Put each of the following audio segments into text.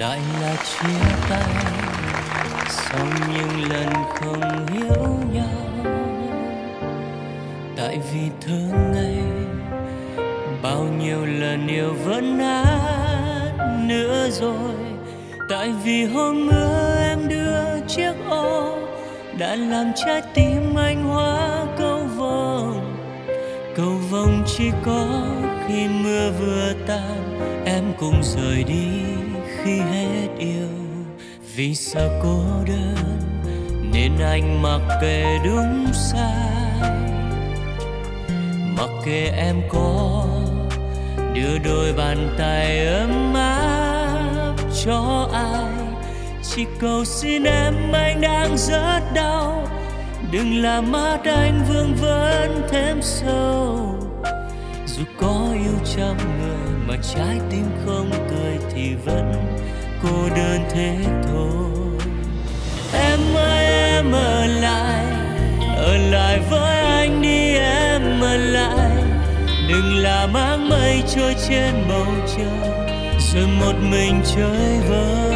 lại là chia tay. Sau những lần không hiểu nhau, tại vì thương ngây bao nhiêu lần yêu vẫn nát nữa rồi. Tại vì hôm mưa em đưa chiếc ô, đã làm trái tim anh hóa câu vồng cầu vồng chỉ có khi mưa vừa tan, em cũng rời đi khi hết yêu, vì sợ cô đơn? Nên anh mặc kệ đúng sai. Mặc kệ em có đưa đôi bàn tay ấm áp cho ai, chỉ cầu xin em anh đang rất đau. Đừng làm mắt anh vương vấn thêm sâu. Dù có yêu trăm người mà trái tim không thì vẫn cô đơn thế thôi. Em ơi, em ở lại ở lại với anh đi, em ở lại. Đừng làm áng mây trôi trên bầu trời, rồi một mình chơi vơi.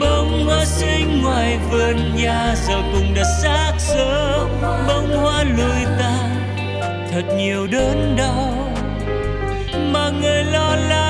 Bông hoa xinh ngoài vườn nhà, giờ cũng đã xác sớm. Bông hoa lùi tàn, thật nhiều đớn đau mà người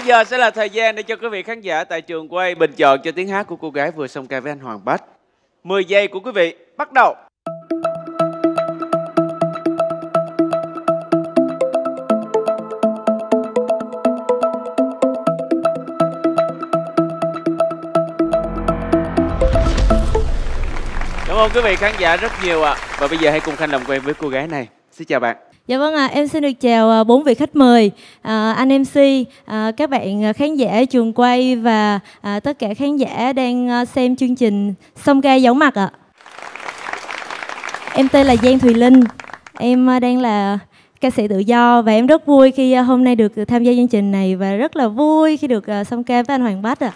bây giờ sẽ là thời gian để cho quý vị khán giả tại trường quay bình chọn cho tiếng hát của cô gái vừa xong ca với anh Hoàng Bách. 10 giây của quý vị, bắt đầu. Cảm ơn quý vị khán giả rất nhiều ạ. Và bây giờ hãy cùng Khanh làm quen với cô gái này. Xin chào bạn. Dạ vâng ạ, em xin được chào à, bốn vị khách mời, à, anh MC, à, các bạn khán giả trường quay và à, tất cả khán giả đang à, xem chương trình Song ca giấu mặt ạ. Em tên là Giang Thùy Linh, em à, đang là ca sĩ tự do và em rất vui khi à, hôm nay được tham gia chương trình này và rất là vui khi được à, song ca với anh Hoàng Bách ạ.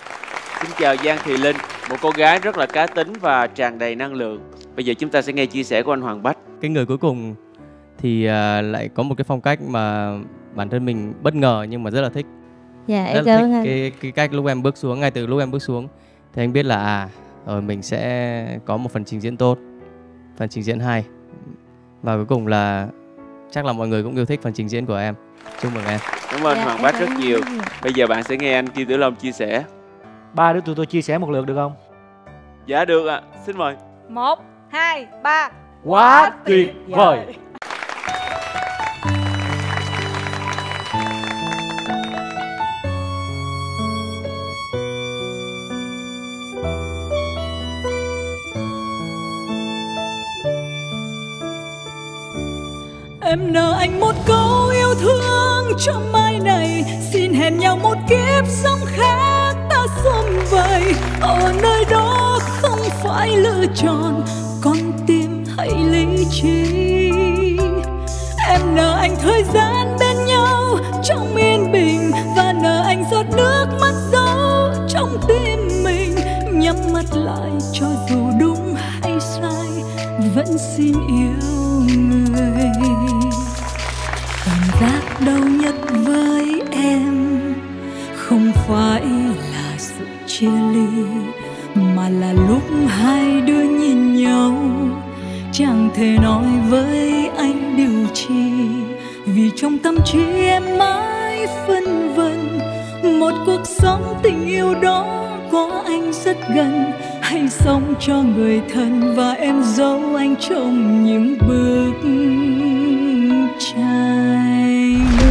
Xin chào Giang Thùy Linh, một cô gái rất là cá tính và tràn đầy năng lượng. Bây giờ chúng ta sẽ nghe chia sẻ của anh Hoàng Bách. cái người cuối cùng thì à, lại có một cái phong cách mà bản thân mình bất ngờ nhưng mà rất là thích. Dạ rất em là thích anh. cái cái cách lúc em bước xuống ngay từ lúc em bước xuống. Thì anh biết là à rồi mình sẽ có một phần trình diễn tốt phần trình diễn hay. Và cuối cùng là chắc là mọi người cũng yêu thích phần trình diễn của em. Chúc mừng em. Cảm ơn Dạ, Hoàng Bách rất nhiều. Bây giờ bạn sẽ nghe anh Kim Tử Long chia sẻ. ba đứa tụi tôi chia sẻ một lượt được không? Dạ được ạ, xin mời. một hai ba. Quá tuyệt vời Em nợ anh một câu yêu thương cho mai này. Xin hẹn nhau một kiếp sống khác, ta sum vầy. Ở nơi đó không phải lựa chọn, Con tim hãy lý trí. Em nợ anh thời gian bên nhau, trong yên bình. Và nợ anh giọt nước mắt dấu trong tim mình. Nhắm mắt lại cho dù đúng hay sai, Vẫn xin yêu người đau nhất với em. Không phải là sự chia ly, mà là lúc hai đứa nhìn nhau. Chẳng thể nói với anh điều chi, vì trong tâm trí em mãi phân vân. Một cuộc sống tình yêu đó có anh rất gần, hay sống cho người thân và em giấu anh trong những bước tranh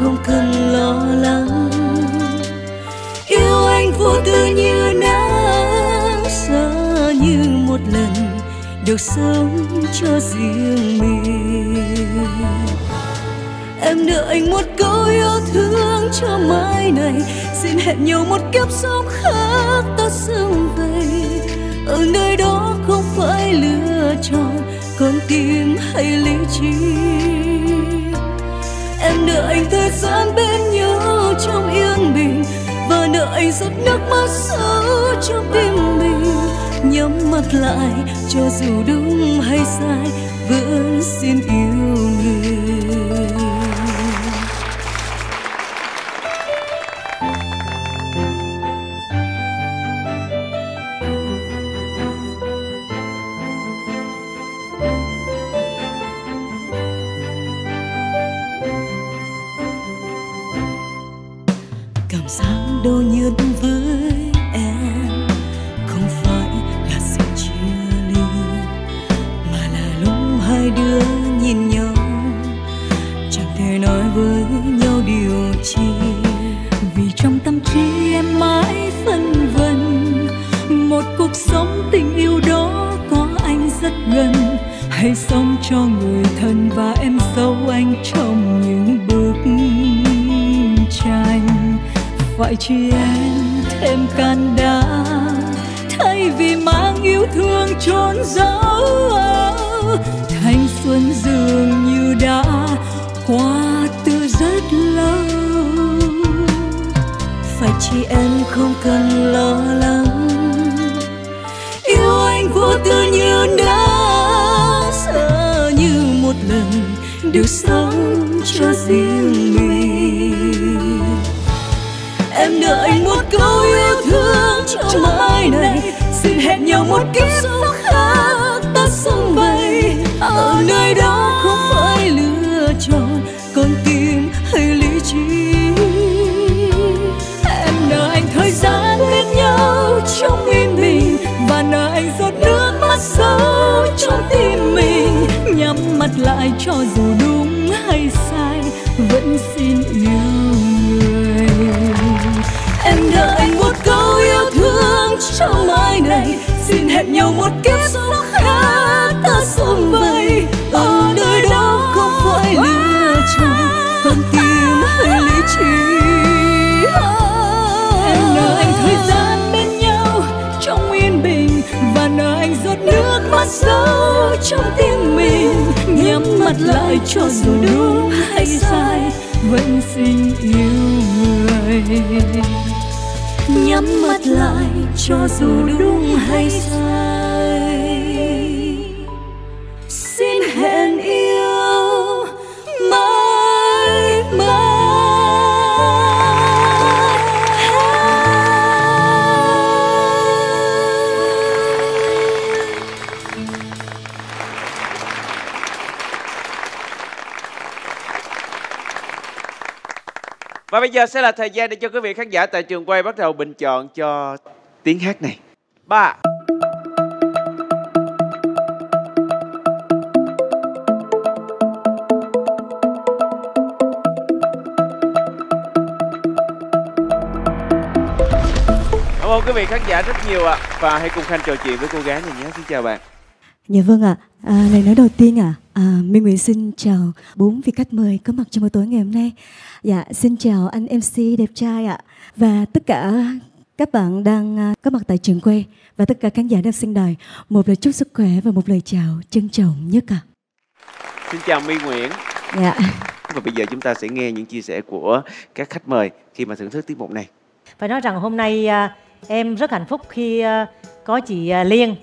không cần lo lắng. Yêu anh vô tư như nắng xa, như một lần được sống cho riêng mình. Em nợ anh một câu yêu thương cho mai này. Xin hẹn nhau một kiếp sống khác ta sương về. Ở nơi đó không phải lựa chọn, Con tim hay lý trí nợ anh thời gian bên nhau trong yên bình, Và nợ anh giọt nước mắt sâu trong tim mình. Nhắm mắt lại, cho dù đúng hay sai, Vẫn xin yêu người. Sẽ là thời gian để cho quý vị khán giả tại trường quay bắt đầu bình chọn cho tiếng hát này. Ba, Cảm ơn quý vị khán giả rất nhiều ạ. Và hãy cùng Khanh trò chuyện với cô gái này nhé. Xin chào bạn. Dạ vâng ạ. À, lời nói đầu tiên ạ, à, Minh Nguyễn xin chào bốn vị khách mời có mặt trong buổi tối ngày hôm nay. Dạ, xin chào anh MC đẹp trai ạ và tất cả các bạn đang à, có mặt tại trường quay và tất cả khán giả đang sinh đài. Một lời chúc sức khỏe và một lời chào trân trọng nhất ạ. Xin chào My Nguyễn. Dạ. Và bây giờ chúng ta sẽ nghe những chia sẻ của các khách mời khi mà thưởng thức tiết mục này. phải nói rằng hôm nay à, em rất hạnh phúc khi à, có chị à, Liên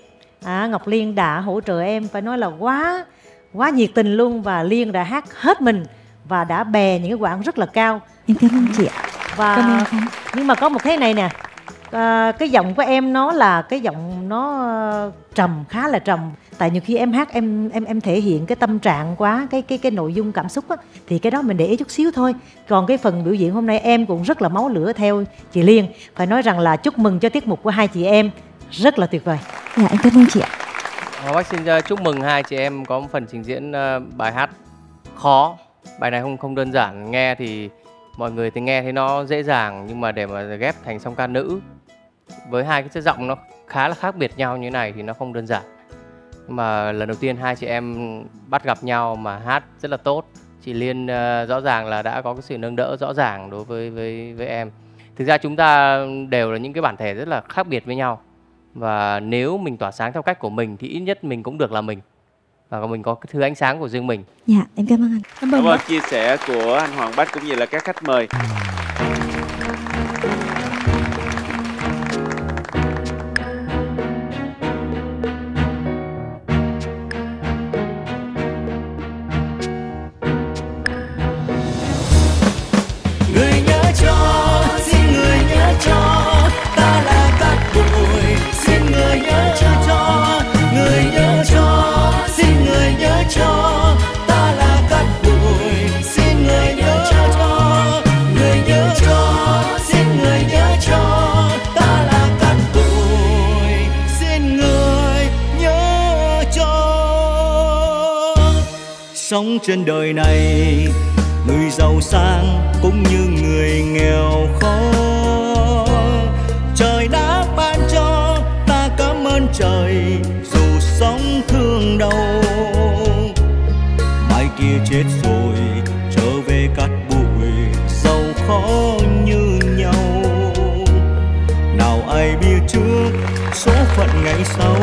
à, Ngọc Liên đã hỗ trợ em phải nói là quá quá nhiệt tình luôn và Liên đã hát hết mình và đã bè những cái quãng rất là cao. Em cảm ơn chị ạ. và Cảm ơn nhưng mà có một thế này nè à, cái giọng của em nó là cái giọng nó ờ, trầm khá là trầm. Tại nhiều khi em hát em em em thể hiện cái tâm trạng quá cái cái cái nội dung cảm xúc á thì cái đó mình để ý chút xíu thôi. Còn cái phần biểu diễn hôm nay em cũng rất là máu lửa theo chị Liên. Phải nói rằng là chúc mừng cho tiết mục của hai chị em rất là tuyệt vời Dạ em cảm ơn chị ạ. Hoàng Bách xin ờ, chúc mừng hai chị em có một phần trình diễn ờ, bài hát khó. Bài này không không đơn giản, nghe thì mọi người thì nghe thấy nó dễ dàng nhưng mà để mà ghép thành song ca nữ với hai cái chất giọng nó khá là khác biệt nhau như này thì nó không đơn giản. Nhưng mà lần đầu tiên hai chị em bắt gặp nhau mà hát rất là tốt. Chị Liên ờ, rõ ràng là đã có cái sự nâng đỡ rõ ràng đối với với với em. Thực ra chúng ta đều là những cái bản thể rất là khác biệt với nhau và nếu mình tỏa sáng theo cách của mình thì ít nhất mình cũng được là mình và mình có cái thứ ánh sáng của riêng mình Dạ em cảm ơn anh. Cảm ơn Cảm ơn chia sẻ của anh Hoàng Bách cũng như là các khách mời. sống trên đời này. Người giàu sang cũng như người nghèo khó. Trời đã ban cho ta cảm ơn trời, dù sống thương đau. Mai kia chết rồi, trở về cát bụi, giàu khó như nhau. Nào ai biết trước số phận ngày sau?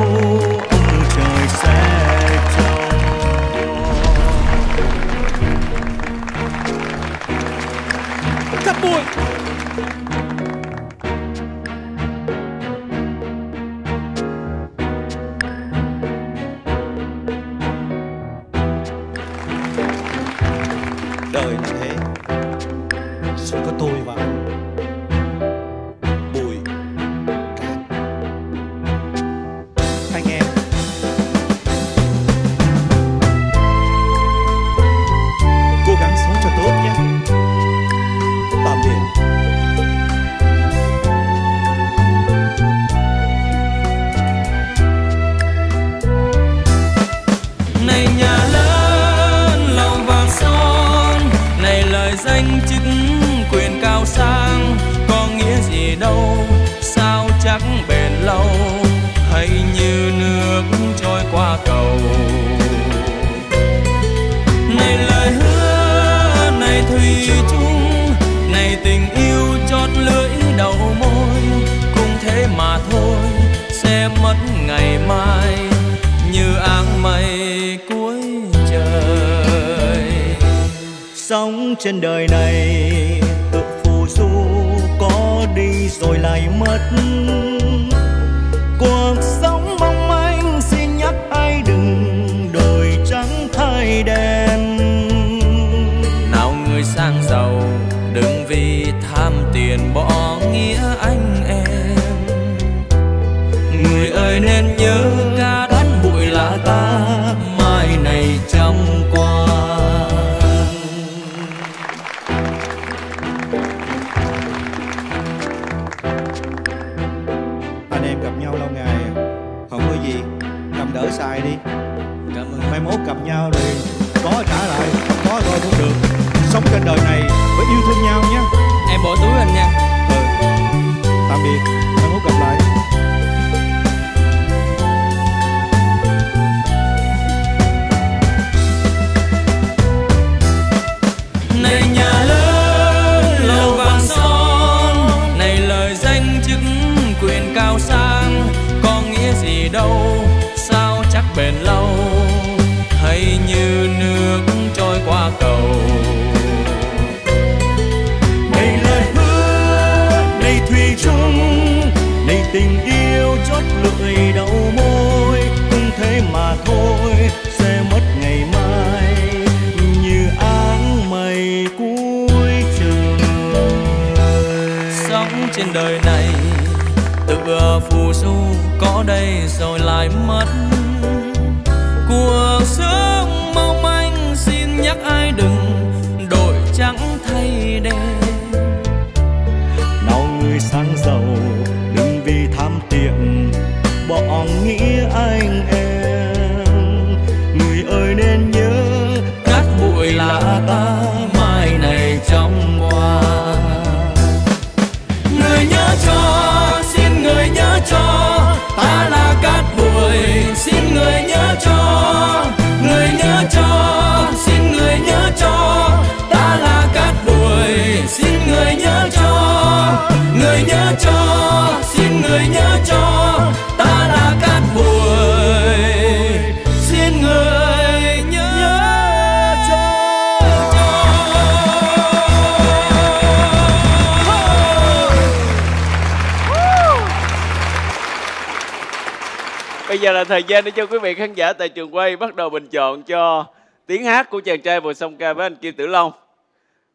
Bây giờ là thời gian để cho quý vị khán giả tại trường quay bắt đầu bình chọn cho tiếng hát của chàng trai vừa song ca với anh Kim Tử Long.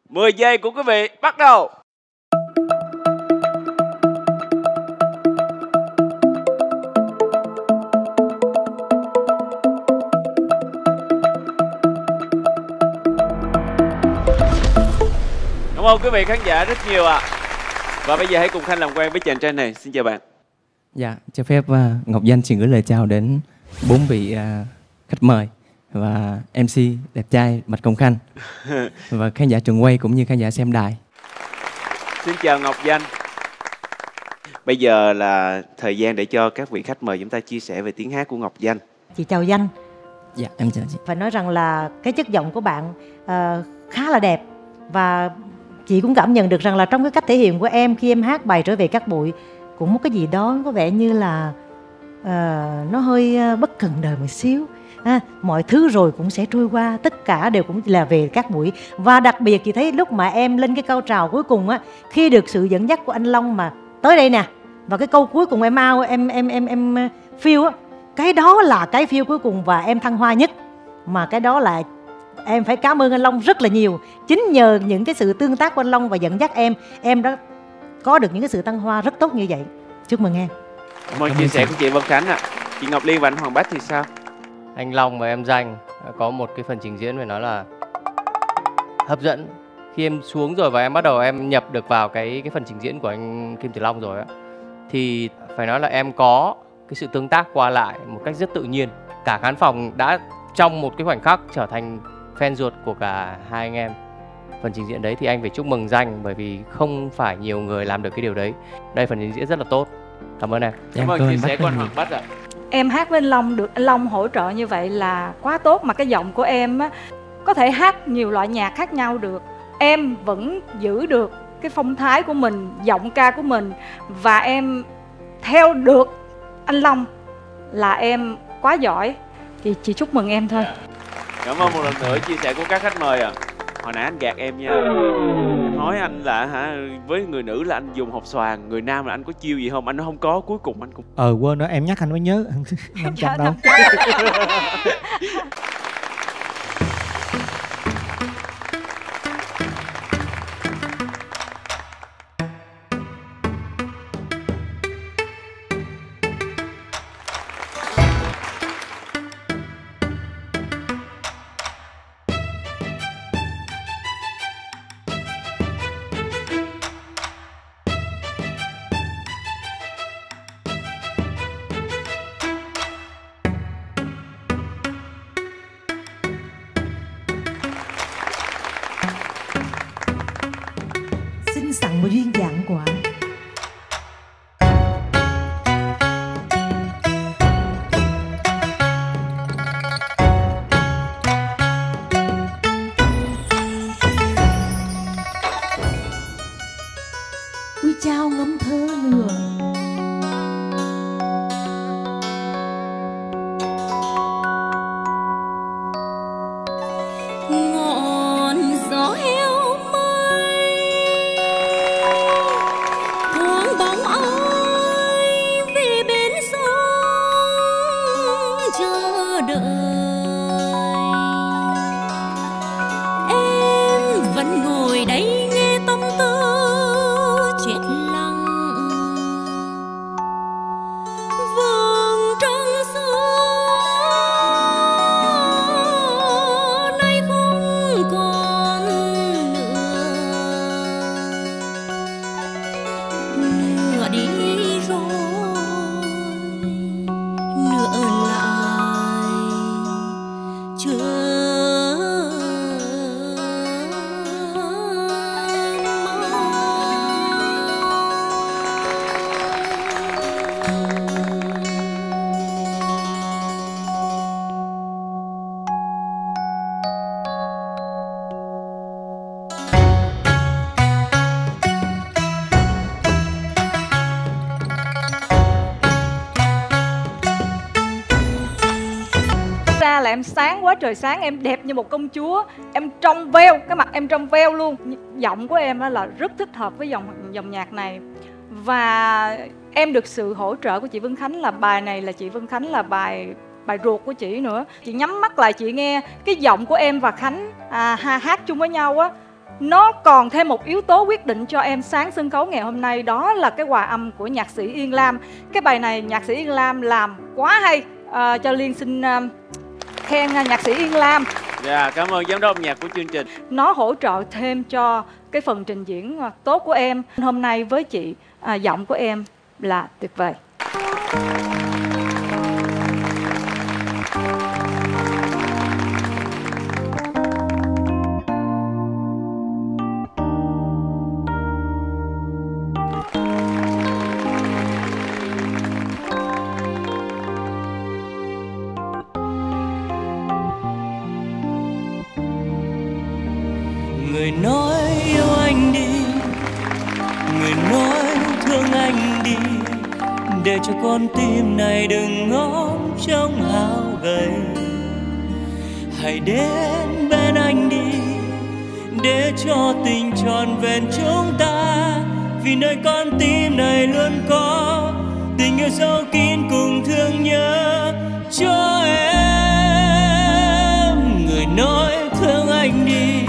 10 giây của quý vị, bắt đầu. Cảm ơn quý vị khán giả rất nhiều ạ. À. Và bây giờ hãy cùng Khanh làm quen với chàng trai này. Xin chào bạn. Dạ, cho phép uh, Ngọc Danh xin gửi lời chào đến bốn vị uh, khách mời và MC đẹp trai Mạch Công Khanh và khán giả trường quay cũng như khán giả xem đài. Xin chào Ngọc Danh. Bây giờ là thời gian để cho các vị khách mời chúng ta chia sẻ về tiếng hát của Ngọc Danh. Chị chào Danh. Dạ, em chào chị. Phải nói rằng là cái chất giọng của bạn uh, khá là đẹp và chị cũng cảm nhận được rằng là trong cái cách thể hiện của em khi em hát bài trở về các bụi cũng một cái gì đó có vẻ như là uh, nó hơi ờ, bất cần đời một xíu. Ha, mọi thứ rồi cũng sẽ trôi qua tất cả đều cũng là về các buổi và đặc biệt chị thấy lúc mà em lên cái cao trào cuối cùng á khi được sự dẫn dắt của anh Long mà tới đây nè và cái câu cuối cùng em ao em em em em ờ, phiêu á cái đó là cái phiêu cuối cùng và em thăng hoa nhất. Mà cái đó là em phải cảm ơn anh Long rất là nhiều. Chính nhờ những cái sự tương tác của anh Long và dẫn dắt em em đã có được những cái sự tăng hoa rất tốt như vậy. Chúc mừng em. Cảm ơn chia sẻ của chị Vân Khánh ạ. Chị Ngọc Liên và anh Hoàng Bách thì sao? anh Long và em Danh có một cái phần trình diễn phải nói là hấp dẫn. Khi em xuống rồi và em bắt đầu em nhập được vào cái cái phần trình diễn của anh Kim Tử Long rồi á thì phải nói là em có cái sự tương tác qua lại một cách rất tự nhiên. Cả khán phòng đã trong một cái khoảnh khắc trở thành fan ruột của cả hai anh em phần trình diễn đấy thì anh phải chúc mừng Danh bởi vì không phải nhiều người làm được cái điều đấy. Đây phần trình diễn rất là tốt. Cảm ơn em. Cảm ơn chia sẻ của anh Hoàng Bách ạ. em hát với anh Long được anh Long hỗ trợ như vậy là quá tốt mà cái giọng của em á có thể hát nhiều loại nhạc khác nhau được. Em vẫn giữ được cái phong thái của mình giọng ca của mình và em theo được anh Long là em quá giỏi. Thì chị chúc mừng em thôi. Cảm ơn một lần nữa chia sẻ của các khách mời ạ. Hồi nãy anh gạt em nha. Em nói anh là hả với người nữ là anh dùng hộp xoàn, người nam là anh có chiêu gì không? Anh nói không có, cuối cùng anh cũng Ờ quên nữa em nhắc anh mới nhớ 500 đâu trao ngâm thơ nữa trời sáng em đẹp như một công chúa. Em trong veo cái mặt em trong veo luôn. Giọng của em là rất thích hợp với dòng dòng nhạc này. Và em được sự hỗ trợ của chị Vân Khánh là bài này là chị Vân Khánh là bài bài ruột của chị nữa. Chị nhắm mắt lại chị nghe cái giọng của em và Khánh à, ha, hát chung với nhau á. Nó còn thêm một yếu tố quyết định cho em sáng sân khấu ngày hôm nay đó là cái hòa âm của nhạc sĩ Yên Lam. Cái bài này nhạc sĩ Yên Lam làm quá hay. À, cho Liên xin uh, khen à, nhạc sĩ Yên Lam. Dạ, cảm ơn giám đốc âm nhạc của chương trình. nó hỗ trợ thêm cho cái phần trình diễn à, tốt của em. Hôm nay với chị à, giọng của em là tuyệt vời tròn chúng ta, vì nơi con tim này luôn có tình yêu sâu kín cùng thương nhớ. Cho em, người nói thương anh đi,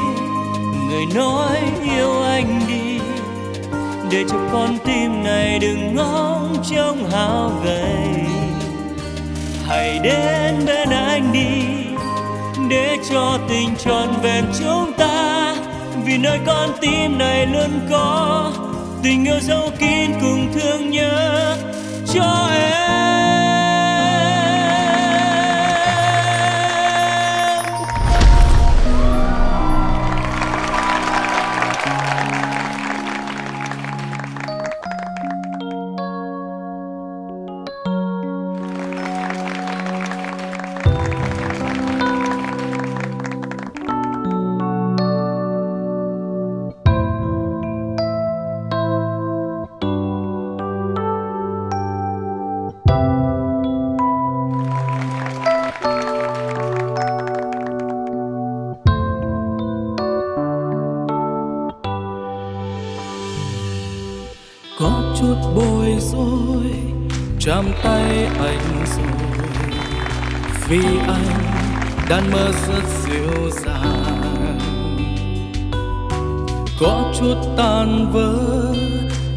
người nói yêu anh đi. Để cho con tim này đừng ngóng trông hao gầy. Hãy đến bên anh đi, để cho tình tròn vẹn chúng ta vì nơi con tim này luôn có tình yêu dấu kín cùng thương nhớ cho em. Đàn mơ rất dịu dàng có chút tan vỡ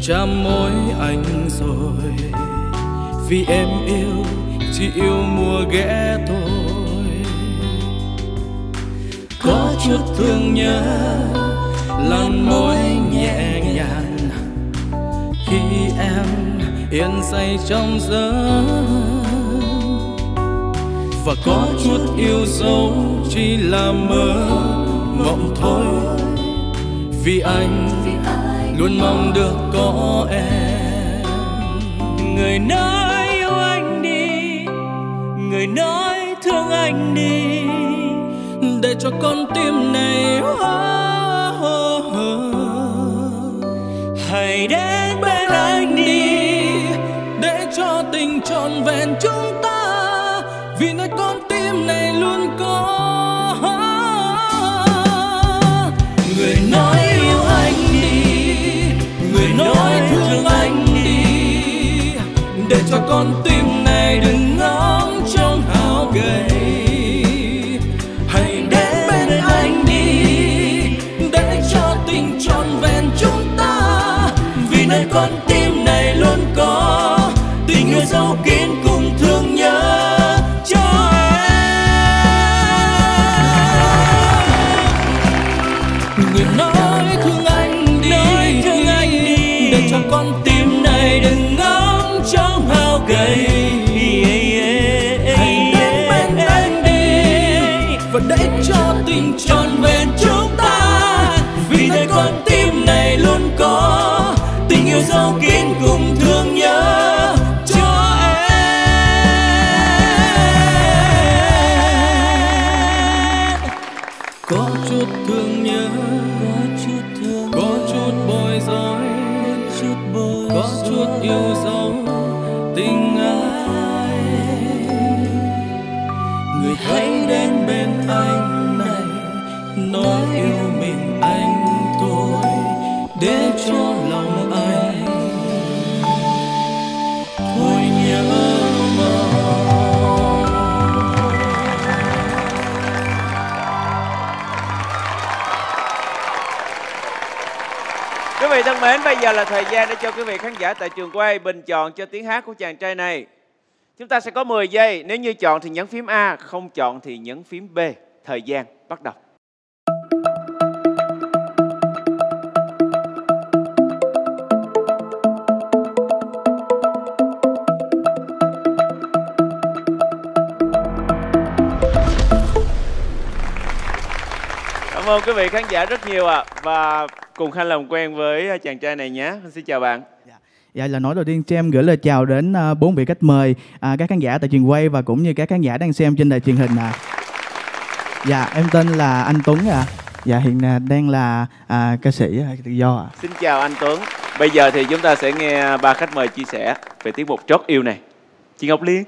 chạm môi anh rồi. Vì em yêu chỉ yêu mùa ghé thôi. Có chút thương nhớ, làn môi nhẹ nhàng. Khi em yên say trong giấc và có chút yêu dấu chỉ là mơ mộng thôi. Vì anh luôn mong được có em. Người nói yêu anh đi, người nói thương anh đi. Để cho con tim này hãy đến bên anh đi, để cho tình trọn vẹn chúng ta cho con tim này đừng ngóng trong hao gầy hãy đến bên anh đi, để cho tình trọn vẹn chúng ta. Vì nơi con tim này luôn có tình yêu sâu kín mến, bây giờ là thời gian để cho quý vị khán giả tại trường quay bình chọn cho tiếng hát của chàng trai này. Chúng ta sẽ có 10 giây, nếu như chọn thì nhấn phím A, không chọn thì nhấn phím B. Thời gian bắt đầu. Cảm ơn quý vị khán giả rất nhiều ạ và cùng Khanh làm quen với chàng trai này nhé. Xin chào bạn. Dạ là nói đầu tiên cho em gửi lời chào đến à, bốn vị khách mời, à, các khán giả tại trường quay và cũng như các khán giả đang xem trên đài truyền hình ạ. Dạ em tên là anh Tuấn ạ. Dạ hiện à, đang là à, ca sĩ à, tự do ạ. Xin chào anh Tuấn. Bây giờ thì chúng ta sẽ nghe ba khách mời chia sẻ về tiết mục Trót yêu này. Chị Ngọc Liên.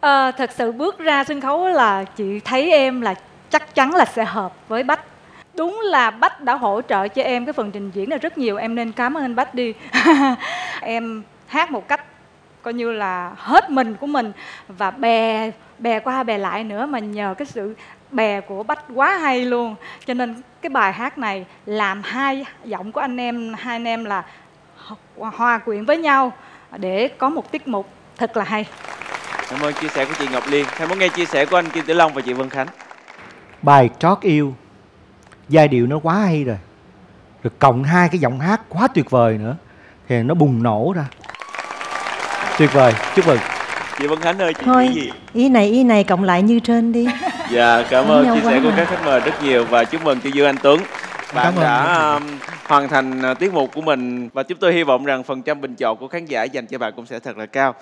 À, thật sự bước ra sân khấu là chị thấy em là chắc chắn là sẽ hợp với Bách. Đúng là Bách đã hỗ trợ cho em cái phần trình diễn này rất nhiều. Em nên cảm ơn Bách đi. em hát một cách coi như là hết mình của mình và bè bè qua bè lại nữa mà nhờ cái sự bè của Bách quá hay luôn. Cho nên cái bài hát này làm hai giọng của anh em, hai anh em là hòa quyện với nhau để có một tiết mục thật là hay. Cảm ơn chia sẻ của chị Ngọc Liên. em muốn nghe chia sẻ của anh Kim Tử Long và chị Vân Khánh bài trót yêu giai điệu nó quá hay rồi rồi cộng hai cái giọng hát quá tuyệt vời nữa thì nó bùng nổ ra tuyệt vời chúc mừng Chị Vân Khánh ơi, chị thôi gì? ý này ý này cộng lại như trên đi Dạ, cảm ơn chia sẻ của mà. các khách mời rất nhiều và chúc mừng cho Dương Anh Tuấn. Bạn đã um, hoàn thành uh, tiết mục của mình và chúng tôi hy vọng rằng phần trăm bình chọn của khán giả dành cho bạn cũng sẽ thật là cao.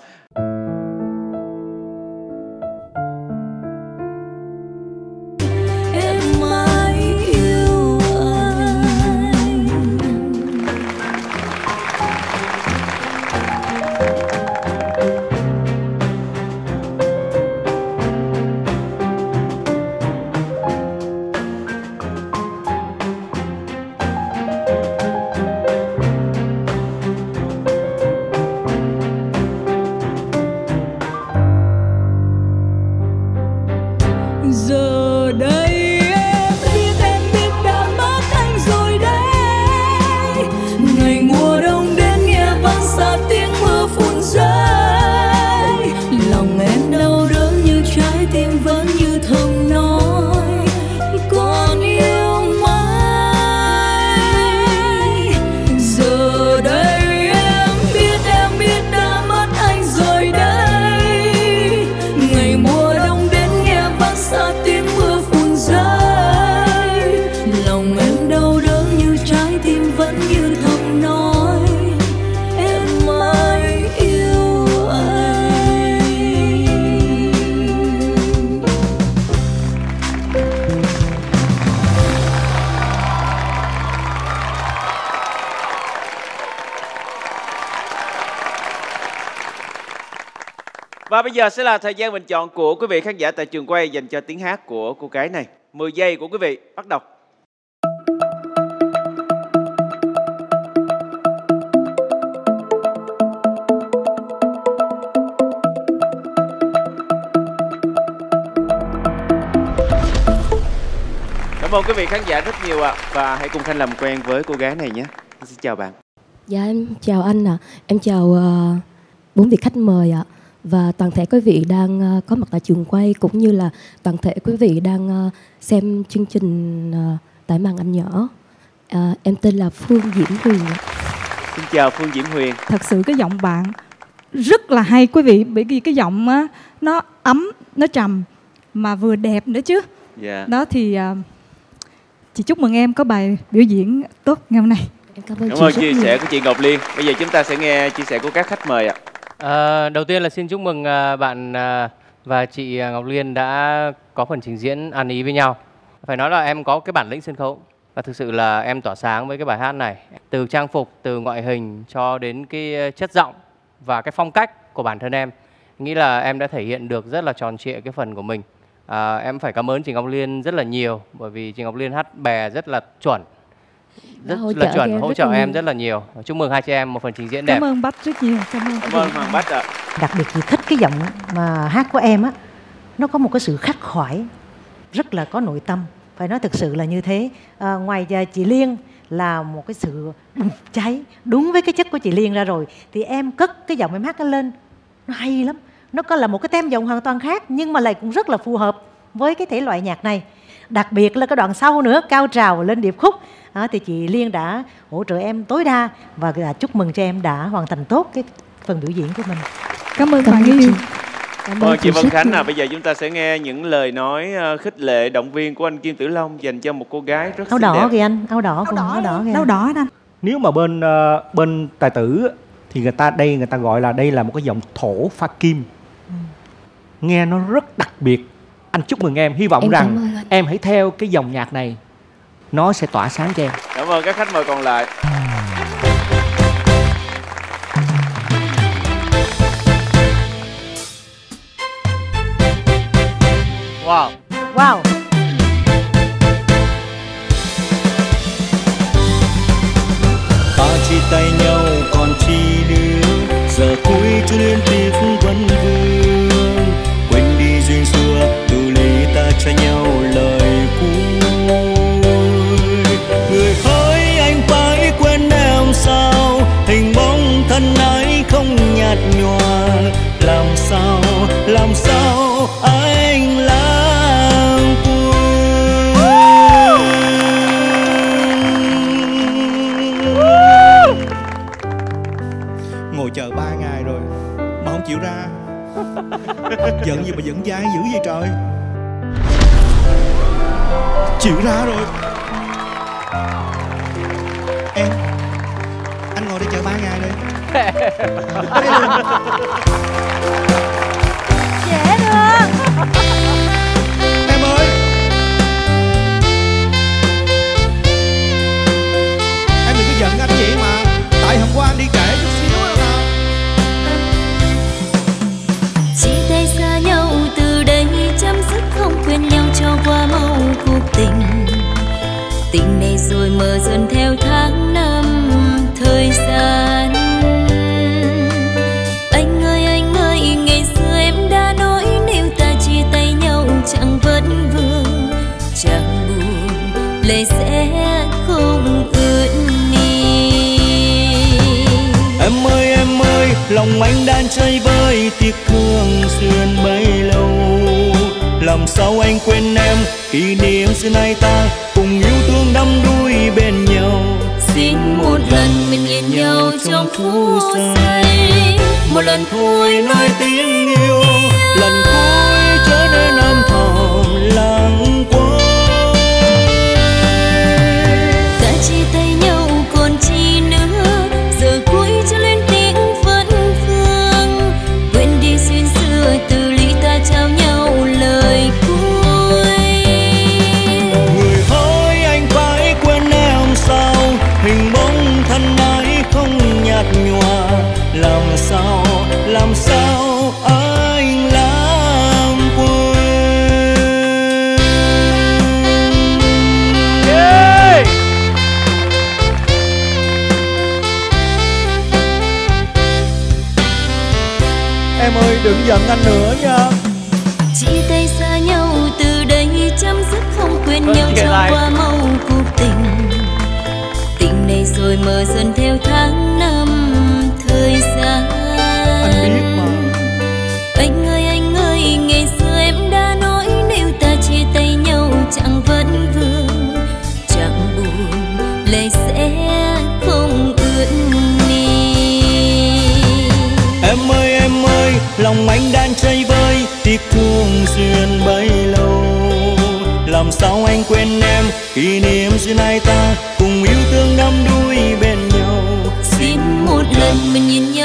Và bây giờ sẽ là thời gian bình chọn của quý vị khán giả tại trường quay dành cho tiếng hát của cô gái này. 10 giây của quý vị, bắt đầu. Cảm ơn quý vị khán giả rất nhiều ạ và hãy cùng Khanh làm quen với cô gái này nhé. Xin chào bạn. Dạ em chào anh ạ. Em chào bốn bốn vị khách mời ạ. Và toàn thể quý vị đang ờ, có mặt tại trường quay cũng như là toàn thể quý vị đang ờ, xem chương trình ờ, tại màn ảnh nhỏ. Ờ, em tên là Phương Diễm Huyền. Xin chào Phương Diễm Huyền. Thật sự cái giọng bạn rất là hay quý vị bởi vì cái giọng á nó ấm, nó trầm mà vừa đẹp nữa chứ. Dạ. Đó thì à, chị chúc mừng em có bài biểu diễn tốt ngày hôm nay. Em cảm ơn Cảm ơn chia sẻ của chị Ngọc Liên. Bây giờ chúng ta sẽ nghe chia sẻ của các khách mời ạ. Ờ, đầu tiên là xin chúc mừng ờ, bạn ờ, và chị ờ, Ngọc Liên đã có phần trình diễn ăn ý với nhau. Phải nói là em có cái bản lĩnh sân khấu và thực sự là em tỏa sáng với cái bài hát này. Từ trang phục, từ ngoại hình cho đến cái chất giọng và cái phong cách của bản thân em. Nghĩ là em đã thể hiện được rất là tròn trịa cái phần của mình. À, em phải cảm ơn chị Ngọc Liên rất là nhiều bởi vì chị Ngọc Liên hát bè rất là chuẩn rất hỗ là trợ chuẩn em hỗ rất trợ là em nhiều. rất là nhiều chúc mừng hai chị em một phần trình diễn đẹp Cảm ơn Bách rất nhiều. Cảm ơn. Cảm ơn Hoàng Bách ạ. đặc biệt chị thích cái giọng mà hát của em á nó có một cái sự khắc khoải rất là có nội tâm phải nói thực sự là như thế à, ngoài giờ chị Liên là một cái sự bùng cháy đúng với cái chất của chị Liên ra rồi thì em cất cái giọng em hát nó lên nó hay lắm nó có là một cái tem giọng hoàn toàn khác nhưng mà lại cũng rất là phù hợp với cái thể loại nhạc này đặc biệt là cái đoạn sau nữa cao trào lên điệp khúc à, thì chị Liên đã hỗ trợ em tối đa và là chúc mừng cho em đã hoàn thành tốt cái phần biểu diễn của mình. Cảm ơn bạn ơn yêu. Cảm Vâng, chị Vân Khánh à, bây giờ chúng ta sẽ nghe những lời nói ờ, khích lệ, động viên của anh Kim Tử Long dành cho một cô gái rất áo xinh đỏ đẹp. kìa anh áo đỏ cũng áo đỏ kìa. Đâu đỏ anh. nếu mà bên ờ, bên tài tử thì người ta đây người ta gọi là đây là một cái giọng thổ pha kim. Nghe nó rất đặc biệt. Anh chúc mừng em hy vọng Em rằng ơn em hãy theo cái dòng nhạc này nó sẽ tỏa sáng cho em. Cảm ơn các khách mời còn lại. Wow. Wow. Ta chia tay nhau còn chi nữa. Giờ cuối cho nên tiếc vẫn vương sao làm sao anh lãng quên? Ngồi chờ ba ngày rồi mà không chịu ra. Giận gì mà giận dai dữ vậy trời? Chịu ra rồi. Em anh ngồi đây chờ ba ngày rồi vậy mà. Tại hôm qua anh đi trễ chút xíu đó mà chia tay xa nhau từ đây chăm dứt không quên nhau cho qua mau cuộc tình. Tình này rồi mờ dần theo tháng năm, thời gian. Anh ơi anh ơi, ngày xưa em đã nói nếu ta chia tay nhau chẳng vẫn vương, chẳng buồn lệ sẽ lòng anh đang chơi vơi tiếc thương xuyên bấy lâu. Làm sao anh quên em, kỷ niệm xưa nay ta cùng yêu thương đắm đuôi bên nhau. Xin một lần mình nhìn nhau trong phút giây. Một lần thôi nói tiếng yêu, lần đừng giận anh nữa nha. Chia tay xa nhau từ đây chấm dứt không quên nhau trong qua mau cuộc tình. Tình này rồi mờ dần theo kỷ niệm xưa nay ta cùng yêu thương đắm đuối bên nhau. Xin một lần mình nhìn nhau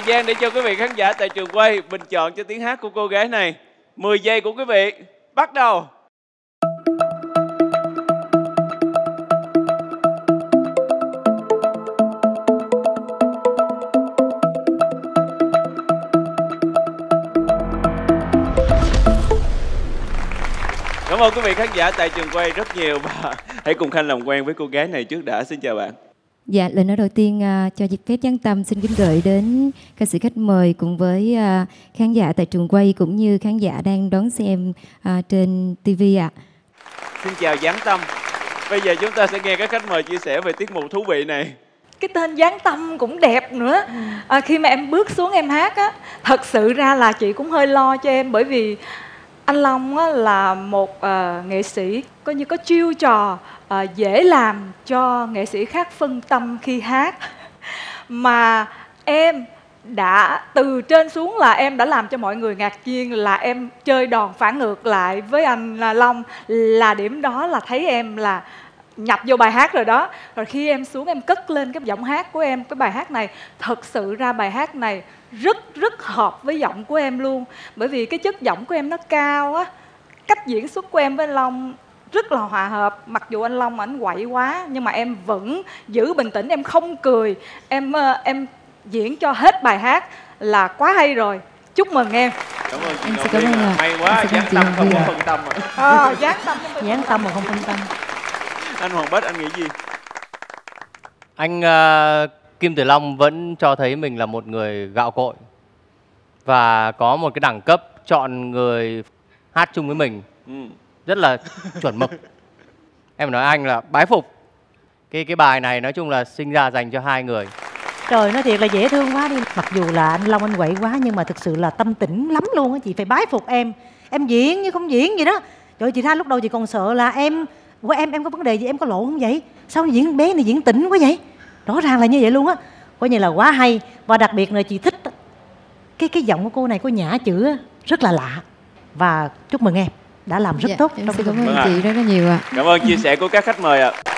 thời gian để cho quý vị khán giả tại trường quay bình chọn cho tiếng hát của cô gái này. 10 giây của quý vị. Bắt đầu. Cảm ơn quý vị khán giả tại trường quay rất nhiều và hãy cùng Khanh làm quen với cô gái này trước đã. Xin chào bạn. Dạ, lời nói đầu tiên à, cho dịp phép giáng tâm xin kính gửi đến ca sĩ khách mời cùng với à, khán giả tại trường quay cũng như khán giả đang đón xem à, trên TV ạ. Xin chào Giáng Tâm. Bây giờ chúng ta sẽ nghe các khách mời chia sẻ về tiết mục thú vị này. cái tên giáng tâm cũng đẹp nữa à, khi mà em bước xuống em hát á thật sự ra là chị cũng hơi lo cho em bởi vì anh long á, là một ờ, nghệ sĩ coi như có chiêu trò ờ, dễ làm cho nghệ sĩ khác phân tâm khi hát. Mà em đã từ trên xuống là em đã làm cho mọi người ngạc nhiên là em chơi đòn phản ngược lại với anh là Long. Là điểm đó là thấy em là nhập vô bài hát rồi đó. Rồi khi em xuống em cất lên cái giọng hát của em cái bài hát này thật sự ra bài hát này rất rất hợp với giọng của em luôn. Bởi vì cái chất giọng của em nó cao á cách diễn xuất của em với anh Long rất là hòa hợp. Mặc dù anh Long ảnh quậy quá nhưng mà em vẫn giữ bình tĩnh em không cười. Em ờ, em diễn cho hết bài hát là quá hay rồi. Chúc mừng em. Cảm ơn chị Em xin cảm ơn. Hay quá, cảm Tâm không có phân tâm. Ờ, giáng tâm. Giáng tâm mà không phân tâm Anh Hoàng Bách anh nghĩ gì? Anh ờ, Kim Tử Long vẫn cho thấy mình là một người gạo cội và có một cái đẳng cấp chọn người hát chung với mình Ừ. rất là chuẩn mực. em nói anh là bái phục. Cái cái bài này nói chung là sinh ra dành cho hai người. Trời nói thiệt là dễ thương quá đi Mặc dù là anh Long anh quậy quá Nhưng mà thực sự là tâm tĩnh lắm luôn á Chị phải bái phục em Em diễn như không diễn gì đó Trời chị Tha lúc đầu chị còn sợ là em của em em có vấn đề gì em có lộ không vậy? Sao diễn bé này diễn tĩnh quá vậy? Rõ ràng là như vậy luôn á. Coi như là quá hay. Và đặc biệt là chị thích Cái cái giọng của cô này có nhã chữ Rất là lạ. Và chúc mừng em Đã làm rất Dạ, tốt em trong xin cái cảm ơn chị rất là nhiều ạ. Cảm ơn chia sẻ của các khách mời ạ. hoa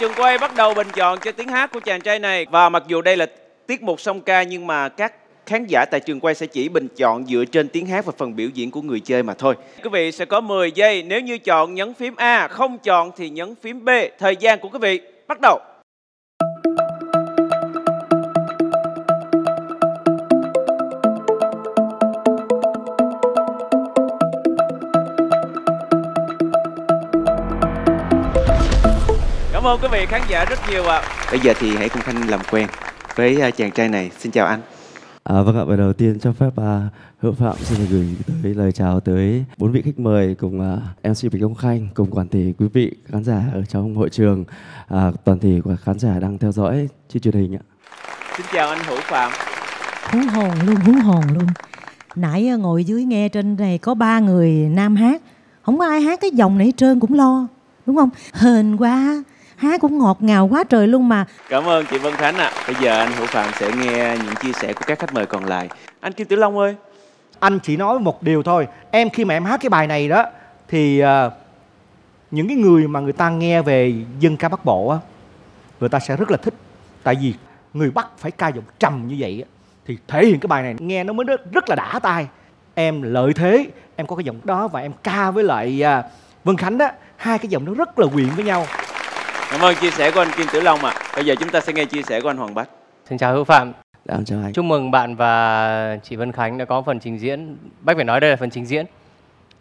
trường quay bắt đầu bình chọn cho tiếng hát của chàng trai này. Và mặc dù đây là tiết mục song ca nhưng mà các khán giả tại trường quay sẽ chỉ bình chọn dựa trên tiếng hát và phần biểu diễn của người chơi mà thôi. Quý vị sẽ có 10 giây, nếu như chọn nhấn phím A, không chọn thì nhấn phím B. Thời gian của quý vị bắt đầu. Cảm ơn quý vị khán giả rất nhiều ạ. Bây giờ thì hãy cùng Thanh làm quen với à, chàng trai này. Xin chào anh. À, vâng ạ, và đầu tiên cho phép à, Hữu Phạm xin được gửi tới lời chào tới bốn vị khách mời cùng à, MC Bạch Công Khanh cùng toàn thể quý vị khán giả ở trong hội trường, à, toàn thể của khán giả đang theo dõi trên truyền hình ạ. Xin chào anh Hữu Phạm. hú hồn luôn hú hồn luôn nãy à, ngồi dưới nghe trên này có ba người nam hát không có ai hát cái dòng này hết trơn cũng lo đúng không hên quá hát cũng ngọt ngào quá trời luôn mà Cảm ơn chị Vân Khánh ạ. Bây giờ anh Hữu Phạm sẽ nghe những chia sẻ của các khách mời còn lại. Anh Kim Tử Long ơi. anh chỉ nói một điều thôi em khi mà em hát cái bài này đó thì à, những cái người mà người ta nghe về dân ca bắc bộ á người ta sẽ rất là thích tại vì người bắc phải ca giọng trầm như vậy á, thì thể hiện cái bài này nghe nó mới rất, rất là đã tai em lợi thế em có cái giọng đó và em ca với lại à, vân khánh đó hai cái giọng nó rất là quyện với nhau Cảm ơn chia sẻ của anh Kim Tử Long ạ. Bây giờ chúng ta sẽ nghe chia sẻ của anh Hoàng Bách. Xin chào Hữu Phạm. Dạ, em chào anh. Chúc mừng bạn và chị Vân Khánh đã có phần trình diễn. Bách phải nói đây là phần trình diễn.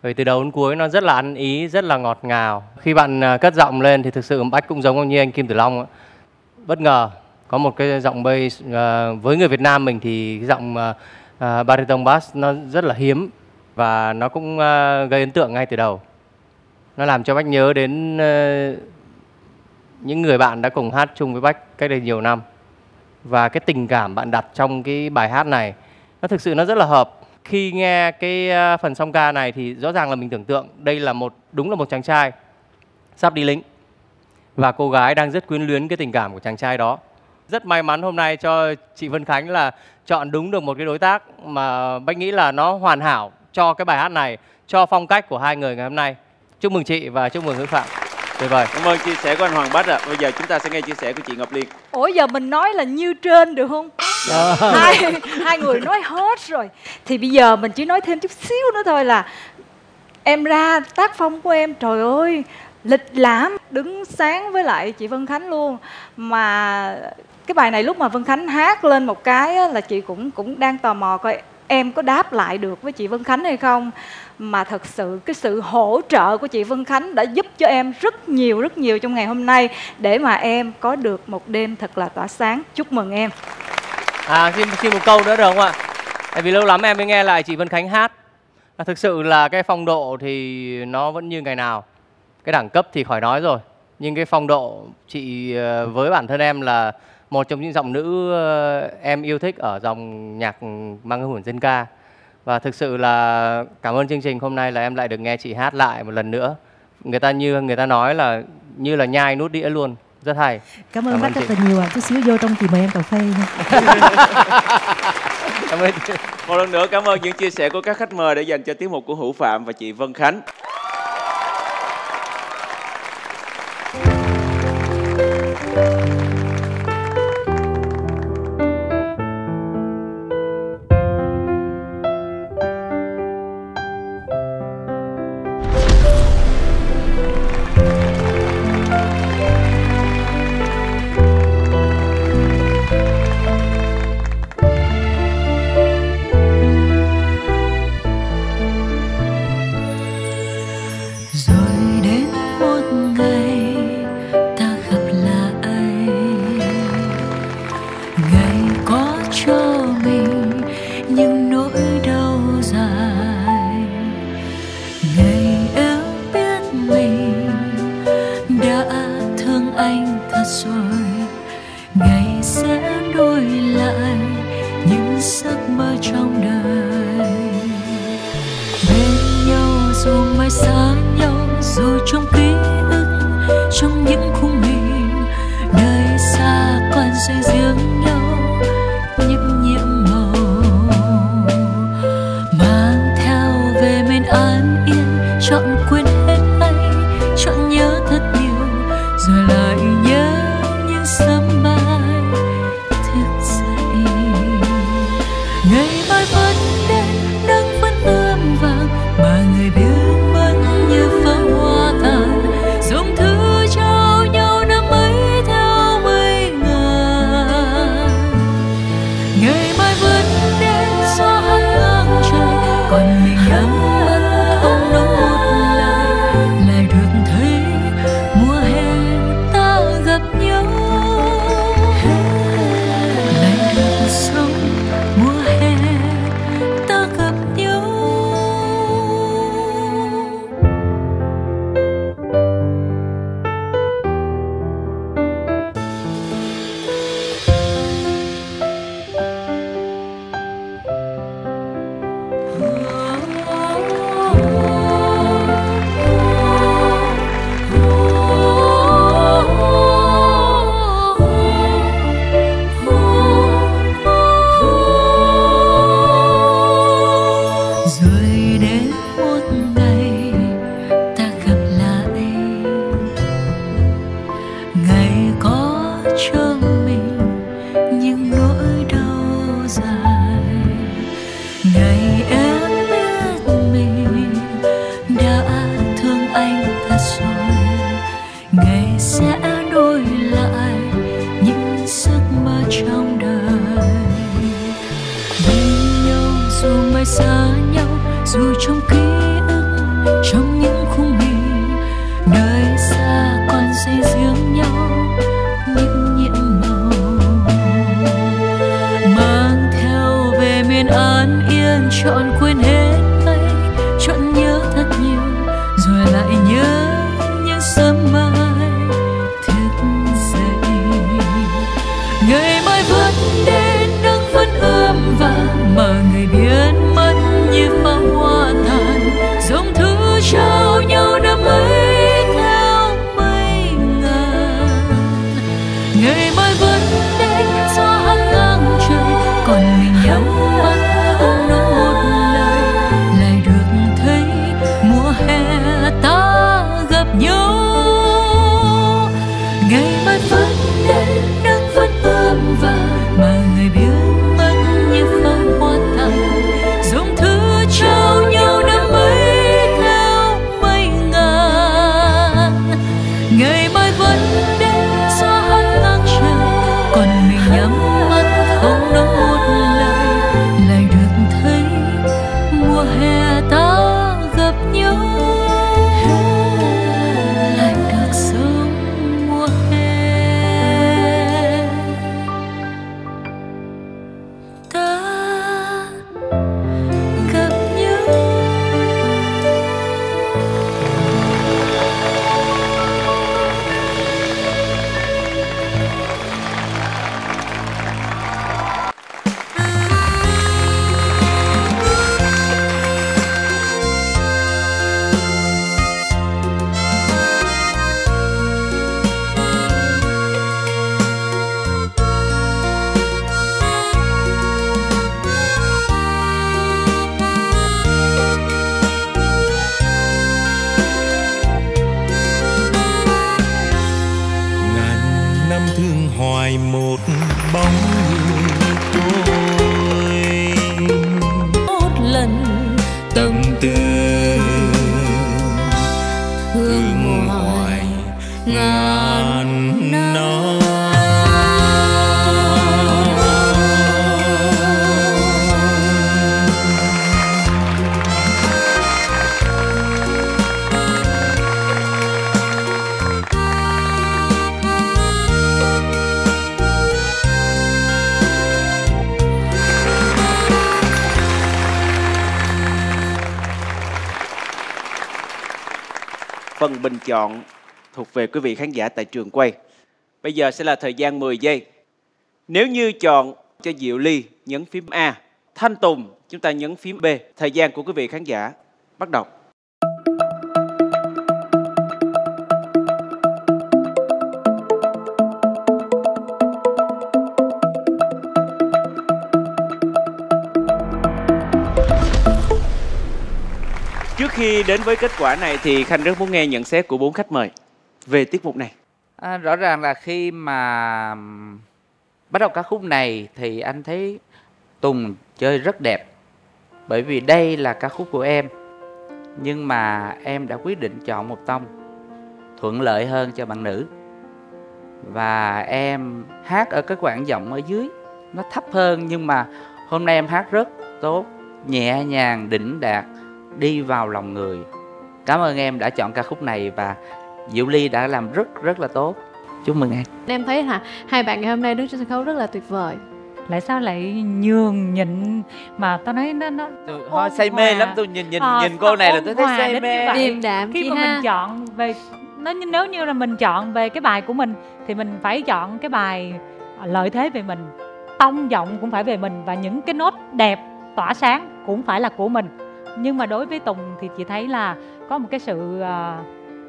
Bởi từ đầu đến cuối nó rất là ăn ý, rất là ngọt ngào. Khi bạn à, cất giọng lên thì thực sự Bách cũng giống như anh Kim Tử Long. ạ. Bất ngờ có một cái giọng bass à, với người Việt Nam mình thì cái giọng à, à, baritone bass nó rất là hiếm và nó cũng à, gây ấn tượng ngay từ đầu. Nó làm cho Bách nhớ đến à, những người bạn đã cùng hát chung với Bách cách đây nhiều năm. Và cái tình cảm bạn đặt trong cái bài hát này, nó thực sự nó rất là hợp. Khi nghe cái ờ, phần song ca này thì rõ ràng là mình tưởng tượng đây là một, đúng là một chàng trai sắp đi lính. Và cô gái đang rất quyến luyến cái tình cảm của chàng trai đó. Rất may mắn hôm nay cho chị Vân Khánh là chọn đúng được một cái đối tác mà Bách nghĩ là nó hoàn hảo cho cái bài hát này, cho phong cách của hai người ngày hôm nay. Chúc mừng chị và chúc mừng Hữu Phạm tuyệt vời Cảm ơn chia sẻ của anh Hoàng Bách ạ. Bây giờ chúng ta sẽ nghe chia sẻ của chị Ngọc Liên. Ủa giờ mình nói là như trên được không? hai hai người nói hết rồi. Thì bây giờ mình chỉ nói thêm chút xíu nữa thôi là em ra tác phong của em trời ơi lịch lãm đứng sáng với lại chị Vân Khánh luôn mà cái bài này lúc mà Vân Khánh hát lên một cái á, là chị cũng cũng đang tò mò coi em có đáp lại được với chị Vân Khánh hay không mà thật sự cái sự hỗ trợ của chị Vân Khánh đã giúp cho em rất nhiều rất nhiều trong ngày hôm nay để mà em có được một đêm thật là tỏa sáng chúc mừng em À xin xin một câu nữa được không ạ? Tại vì lâu lắm em mới nghe lại chị Vân Khánh hát. À, thực sự là cái phong độ thì nó vẫn như ngày nào. Cái đẳng cấp thì khỏi nói rồi. Nhưng cái phong độ chị ờ, với bản thân em là một trong những giọng nữ ờ, em yêu thích ở dòng nhạc mang hồn dân ca và thực sự là cảm ơn chương trình hôm nay là em lại được nghe chị hát lại một lần nữa. Người ta như người ta nói là như là nhai nút đĩa luôn. Rất hay. Cảm ơn, cảm bác rất là nhiều ạ. À. chút xíu vô trong thì mời em cà phê nha. Cảm ơn một lần nữa cảm ơn những chia sẻ của các khách mời để dành cho tiết mục của hữu phạm và chị vân khánh. Chọn thuộc về quý vị khán giả tại trường quay. Bây giờ sẽ là thời gian 10 giây. Nếu như chọn cho Diệu Ly nhấn phím A, Thanh Tùng chúng ta nhấn phím B. Thời gian của quý vị khán giả bắt đầu. Khi đến với kết quả này thì Khanh rất muốn nghe nhận xét của bốn khách mời về tiết mục này. À, rõ ràng là khi mà bắt đầu ca khúc này thì anh thấy Tùng chơi rất đẹp. Bởi vì đây là ca khúc của em nhưng mà em đã quyết định chọn một tông thuận lợi hơn cho bạn nữ. Và em hát ở cái quãng giọng ở dưới nó thấp hơn nhưng mà hôm nay em hát rất tốt nhẹ nhàng đỉnh đạt đi vào lòng người cảm ơn em đã chọn ca khúc này và Diệu Ly đã làm rất rất là tốt chúc mừng em Em thấy là hai bạn ngày hôm nay đứng trên sân khấu rất là tuyệt vời. Lại sao lại nhường nhịn mà tao nói nó nó Thôi say mê lắm tôi nhìn nhìn Ờ, nhìn cô này là tôi thấy say mê như vậy. Điềm đạm khi mà ha. mình chọn về nó nếu như là mình chọn về cái bài của mình thì mình phải chọn cái bài lợi thế về mình tông giọng cũng phải về mình và những cái nốt đẹp tỏa sáng cũng phải là của mình nhưng mà đối với Tùng thì chị thấy là có một cái sự à,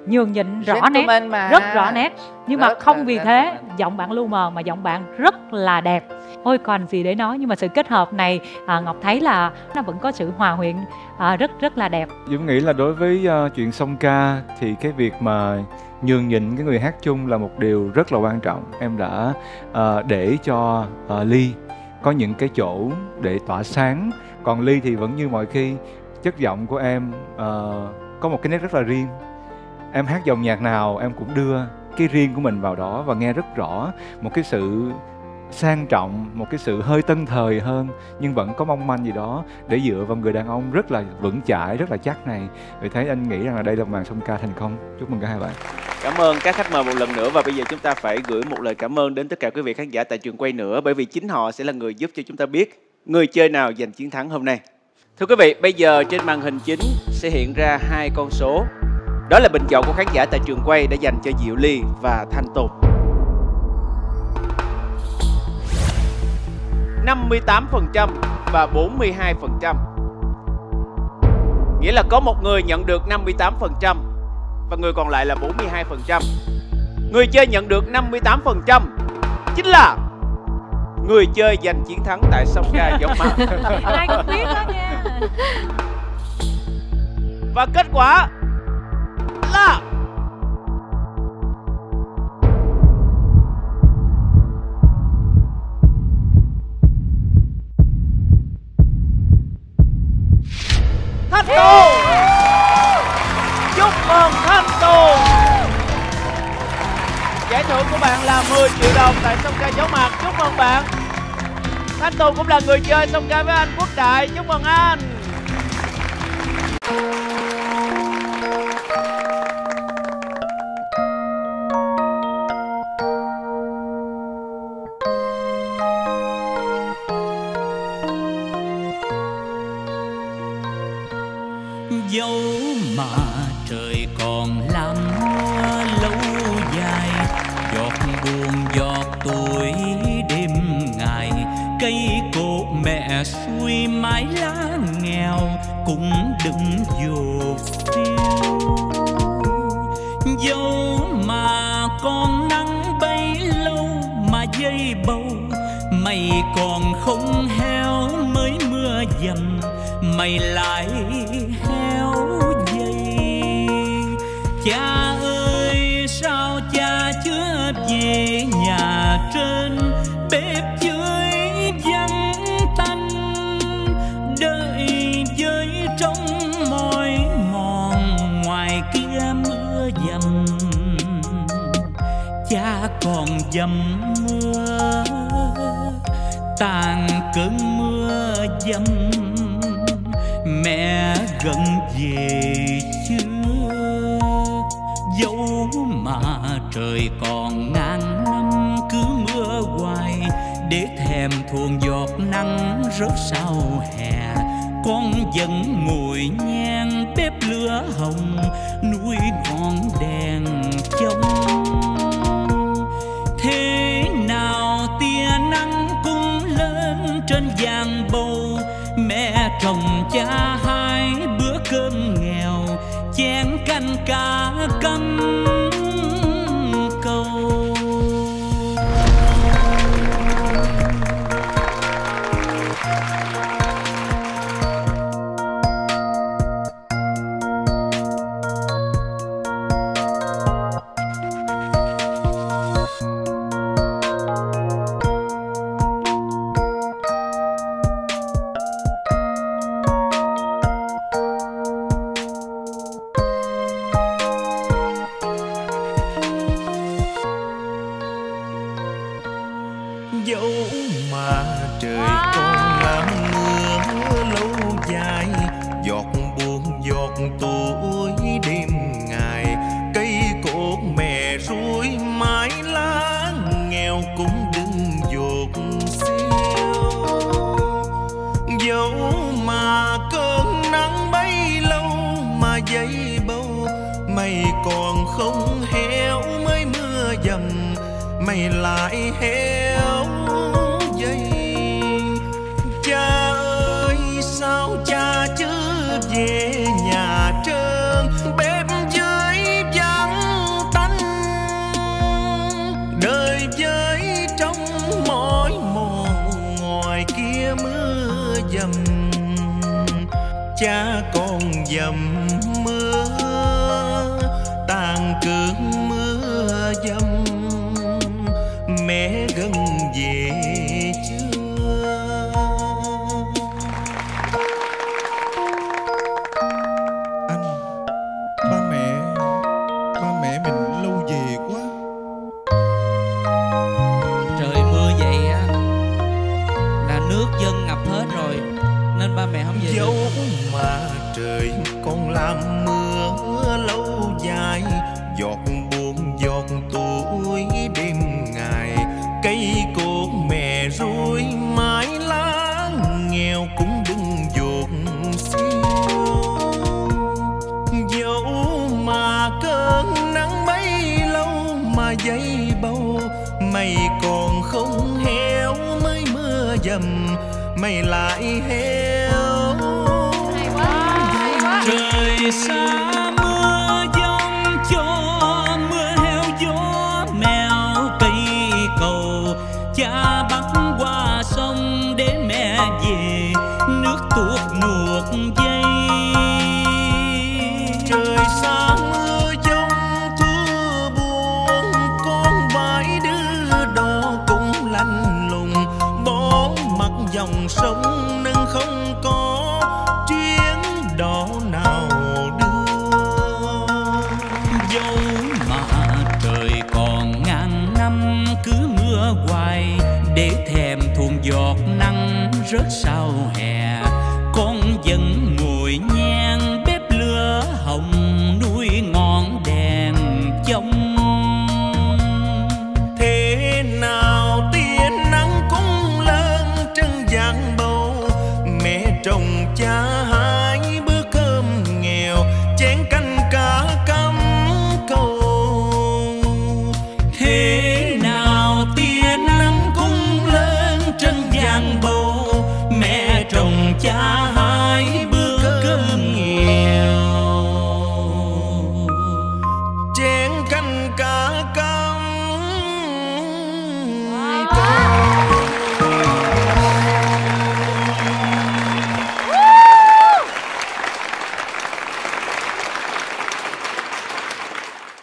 nhường nhịn rõ nét Gentleman mà. rất rõ nét. Nhưng mà Rất không là vì thế giọng bạn lu mờ mà giọng bạn rất là đẹp. Ôi còn gì để nói nhưng mà sự kết hợp này à, Ngọc thấy là nó vẫn có sự hòa quyện à, rất rất là đẹp. Dũng nghĩ là đối với ờ, chuyện song ca thì cái việc mà nhường nhịn cái người hát chung là một điều rất là quan trọng. Em đã ờ, để cho ờ, Ly có những cái chỗ để tỏa sáng, còn Ly thì vẫn như mọi khi chất giọng của em uh, có một cái nét rất là riêng. Em hát dòng nhạc nào em cũng đưa cái riêng của mình vào đó và nghe rất rõ một cái sự sang trọng một cái sự hơi tân thời hơn nhưng vẫn có mong manh gì đó để dựa vào người đàn ông rất là vững chãi rất là chắc này vì thế anh nghĩ rằng là đây là màn song ca thành công chúc mừng cả hai bạn Cảm ơn các khách mời một lần nữa và bây giờ chúng ta phải gửi một lời cảm ơn đến tất cả quý vị khán giả tại trường quay nữa bởi vì chính họ sẽ là người giúp cho chúng ta biết người chơi nào giành chiến thắng hôm nay. Thưa quý vị, bây giờ trên màn hình chính sẽ hiện ra hai con số. Đó là bình chọn của khán giả tại trường quay đã dành cho Diệu Ly và Thanh Tùng. 58% và 42%. Nghĩa là có một người nhận được 58% và người còn lại là 42%. Người chơi nhận được 58% chính là người chơi giành chiến thắng tại sông ca giống mặt. ai cũng biết đó nha. Và kết quả là Thanh Tùng Chúc mừng Thanh Tùng Giải thưởng của bạn là 10 triệu đồng tại sông ca giấu mặt. Chúc mừng bạn. Thanh Tùng cũng là người chơi sông ca với anh Quốc Đại. Chúc mừng anh. Còn không héo mới mưa dầm, mày lại héo dây cha ơi, sao cha chưa về nhà trên bếp dưới vắng tanh? Đợi với trong mỏi mòn ngoài kia mưa dầm. Cha còn dầm mưa tàn cơn mưa dầm mẹ gần về chưa? Dẫu mà trời còn ngàn năm cứ mưa hoài, để thèm thuồng giọt nắng rớt sau hè. Con vẫn ngồi nhang bếp lửa hồng cả cá dẫu mà trời còn làm mưa lâu dài giọt buồn giọt tuổi đêm ngày. Cây cột mẹ ruồi mái lá nghèo cũng đừng dột xiêu. Dẫu mà cơn nắng bấy lâu mà dây bầu mây còn không héo mới mưa dầm mày lại héo cha con dầm. Mày lại héo trời xa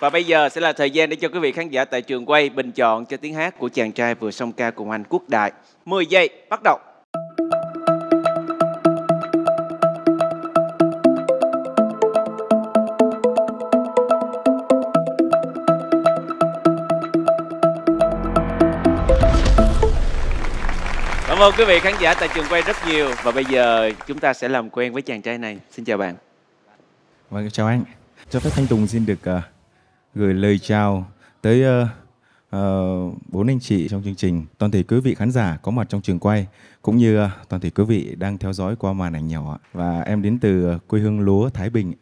Và bây giờ sẽ là thời gian để cho quý vị khán giả tại trường quay bình chọn cho tiếng hát của chàng trai vừa song ca cùng anh Quốc Đại. 10 giây, bắt đầu. Cảm ơn quý vị khán giả tại trường quay rất nhiều và bây giờ chúng ta sẽ làm quen với chàng trai này. Xin chào bạn. Vâng, chào anh. Cho phép Thanh Tùng xin được uh, gửi lời chào tới uh, uh, bốn anh chị trong chương trình, toàn thể quý vị khán giả có mặt trong trường quay, cũng như uh, toàn thể quý vị đang theo dõi qua màn ảnh nhỏ. Và em đến từ quê hương lúa Thái Bình.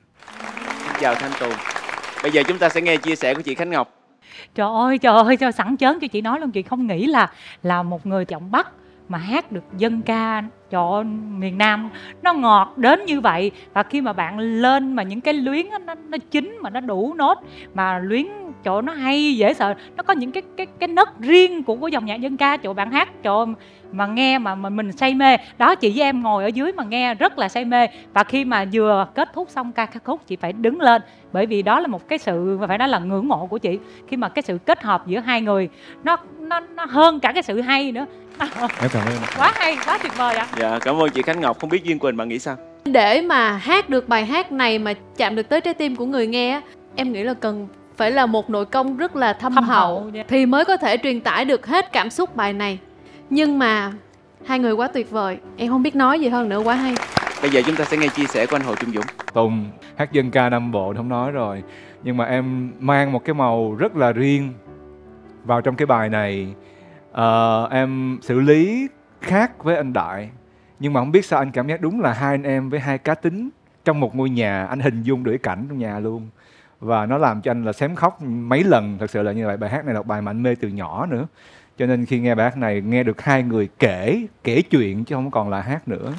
Xin chào Thanh Tùng. Bây giờ chúng ta sẽ nghe chia sẻ của chị Khánh Ngọc. Trời ơi, trời ơi, cho sẵn chớn cho chị nói luôn chị không nghĩ là là một người giọng Bắc mà hát được dân ca cho miền Nam nó ngọt đến như vậy. Và khi mà bạn lên mà những cái luyến nó, nó, nó chín mà nó đủ nốt mà luyến chỗ nó hay dễ sợ. Nó có những cái cái cái nấc riêng của của dòng nhạc dân ca chỗ bạn hát chỗ mà nghe mà mình mình say mê. Đó chị với em ngồi ở dưới mà nghe rất là say mê. Và khi mà vừa kết thúc xong ca khúc chị phải đứng lên. Bởi vì đó là một cái sự phải nói là ngưỡng mộ của chị. Khi mà cái sự kết hợp giữa hai người nó nó nó hơn cả cái sự hay nữa. Em cảm ơn. quá hay quá tuyệt vời ạ Dạ, cảm ơn chị Khánh Ngọc. Không biết Duyên Quỳnh bạn nghĩ sao? để mà hát được bài hát này mà chạm được tới trái tim của người nghe á, em nghĩ là cần phải là một nội công rất là thâm, Thâm hậu, hậu, dạ. thì mới có thể truyền tải được hết cảm xúc bài này nhưng mà hai người quá tuyệt vời em không biết nói gì hơn nữa quá hay Bây giờ chúng ta sẽ nghe chia sẻ của anh Hồ Trung Dũng. Tùng hát dân ca Nam Bộ không nói rồi nhưng mà em mang một cái màu rất là riêng vào trong cái bài này Ờ, em xử lý khác với anh Đại nhưng mà không biết sao anh cảm giác đúng là hai anh em với hai cá tính trong một ngôi nhà, anh hình dung được cảnh trong nhà luôn. Và nó làm cho anh là xém khóc mấy lần, thật sự là như vậy. Bài hát này là bài mà anh mê từ nhỏ nữa. Cho nên khi nghe bài hát này, nghe được hai người kể kể chuyện chứ không còn là hát nữa.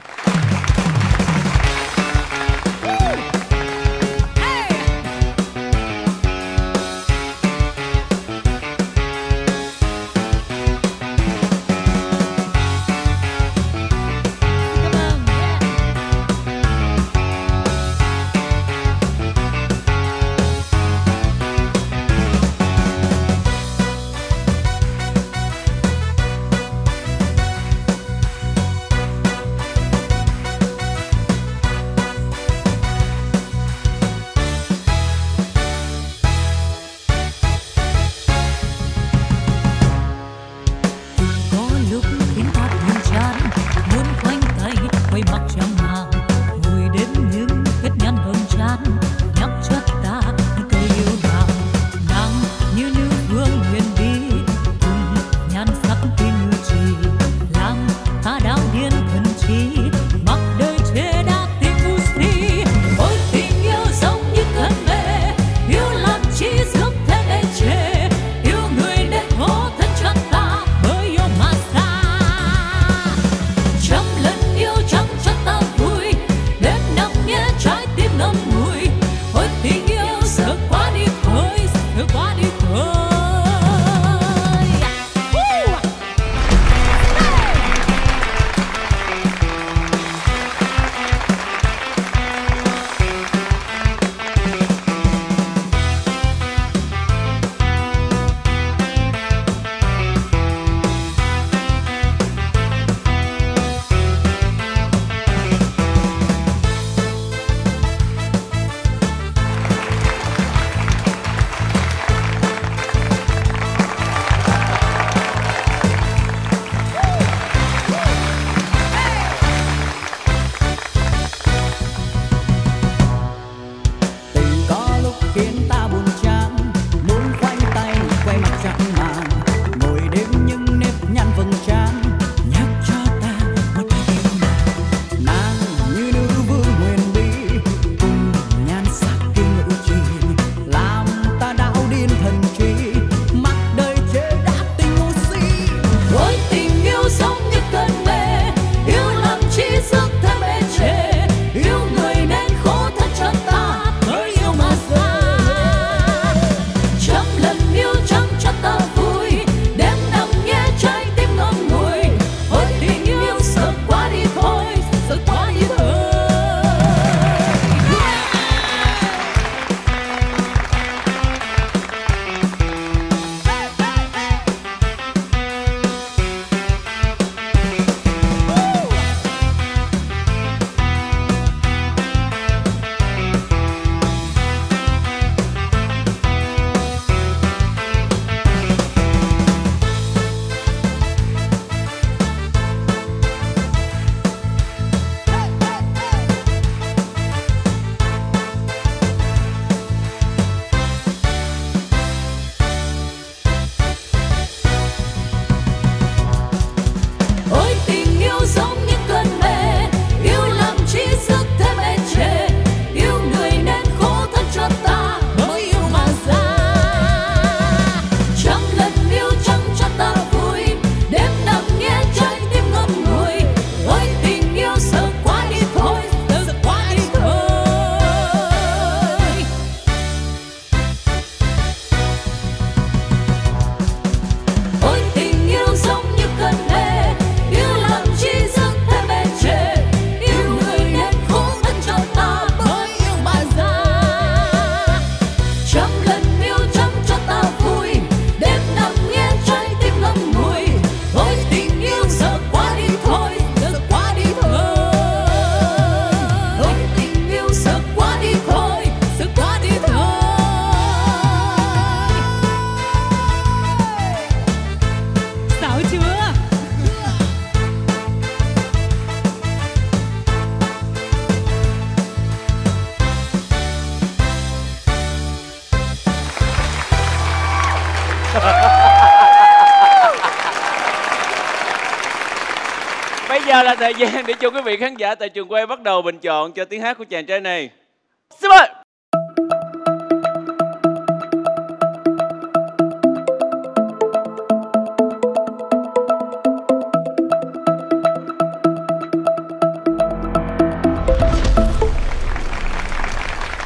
Thời gian để cho quý vị khán giả tại trường quay bắt đầu bình chọn cho tiếng hát của chàng trai này. Xin mời.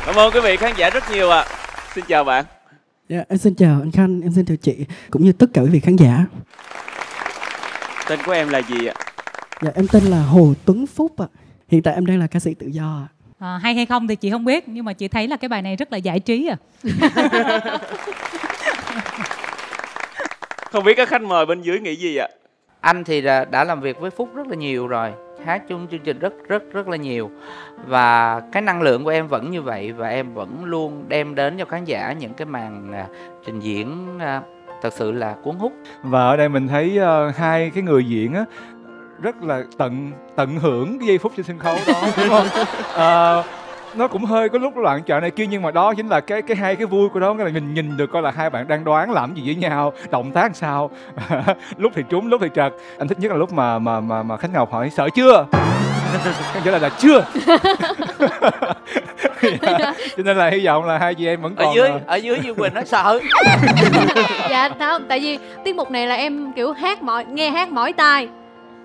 Cảm ơn quý vị khán giả rất nhiều ạ. Xin chào bạn. Dạ, em xin chào anh Khanh, em xin chào chị cũng như tất cả quý vị khán giả. Tên của em là gì ạ? Dạ, em tên là Hồ Tuấn Phúc ạ. Hiện tại em đang là ca sĩ tự do ạ. À, hay hay không thì chị không biết nhưng mà chị thấy là cái bài này rất là giải trí à. Không biết các khách mời bên dưới nghĩ gì ạ? anh thì đã, đã làm việc với phúc rất là nhiều rồi hát chung chương trình rất rất rất là nhiều và cái năng lượng của em vẫn như vậy và em vẫn luôn đem đến cho khán giả những cái màn à, trình diễn à, thật sự là cuốn hút và ở đây mình thấy ờ, hai cái người diễn á rất là tận tận hưởng cái giây phút trên sân khấu đó đúng không? Ờ, nó cũng hơi có lúc loạn chợ này kia nhưng mà đó chính là cái cái hay cái vui của đó cái là mình nhìn được coi là hai bạn đang đoán làm gì với nhau động tác sao. Lúc thì trúng lúc thì trật. Anh thích nhất là lúc mà mà mà mà khánh ngọc hỏi sợ chưa? Khánh trả lời là chưa. Cho nên là hy vọng là hai chị em vẫn ở còn dưới ờ, ở dưới như quỳnh nó sợ. Dạ không tại vì tiết mục này là em kiểu hát mỏi nghe hát mỏi tai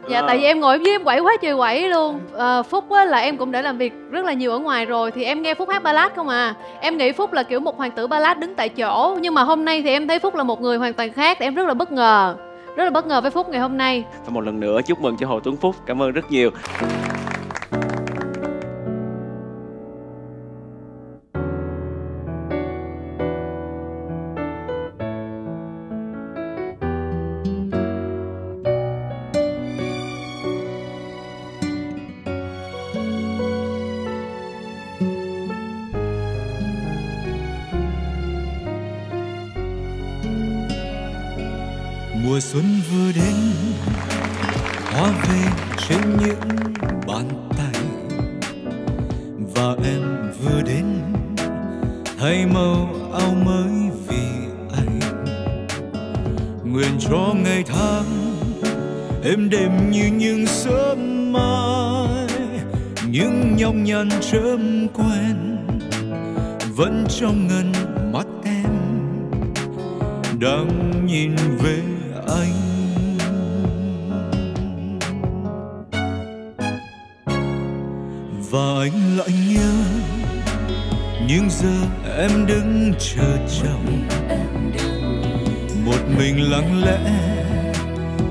dạ Ờ. tại vì em ngồi dưới em quẩy quá trời quẩy luôn Ờ, phúc á là em cũng đã làm việc rất là nhiều ở ngoài rồi thì em nghe phúc hát ballad không à em nghĩ phúc là kiểu một hoàng tử ballad đứng tại chỗ nhưng mà hôm nay thì em thấy phúc là một người hoàn toàn khác em rất là bất ngờ rất là bất ngờ với phúc ngày hôm nay Và một lần nữa chúc mừng cho Hồ Tuấn Phúc. Cảm ơn rất nhiều.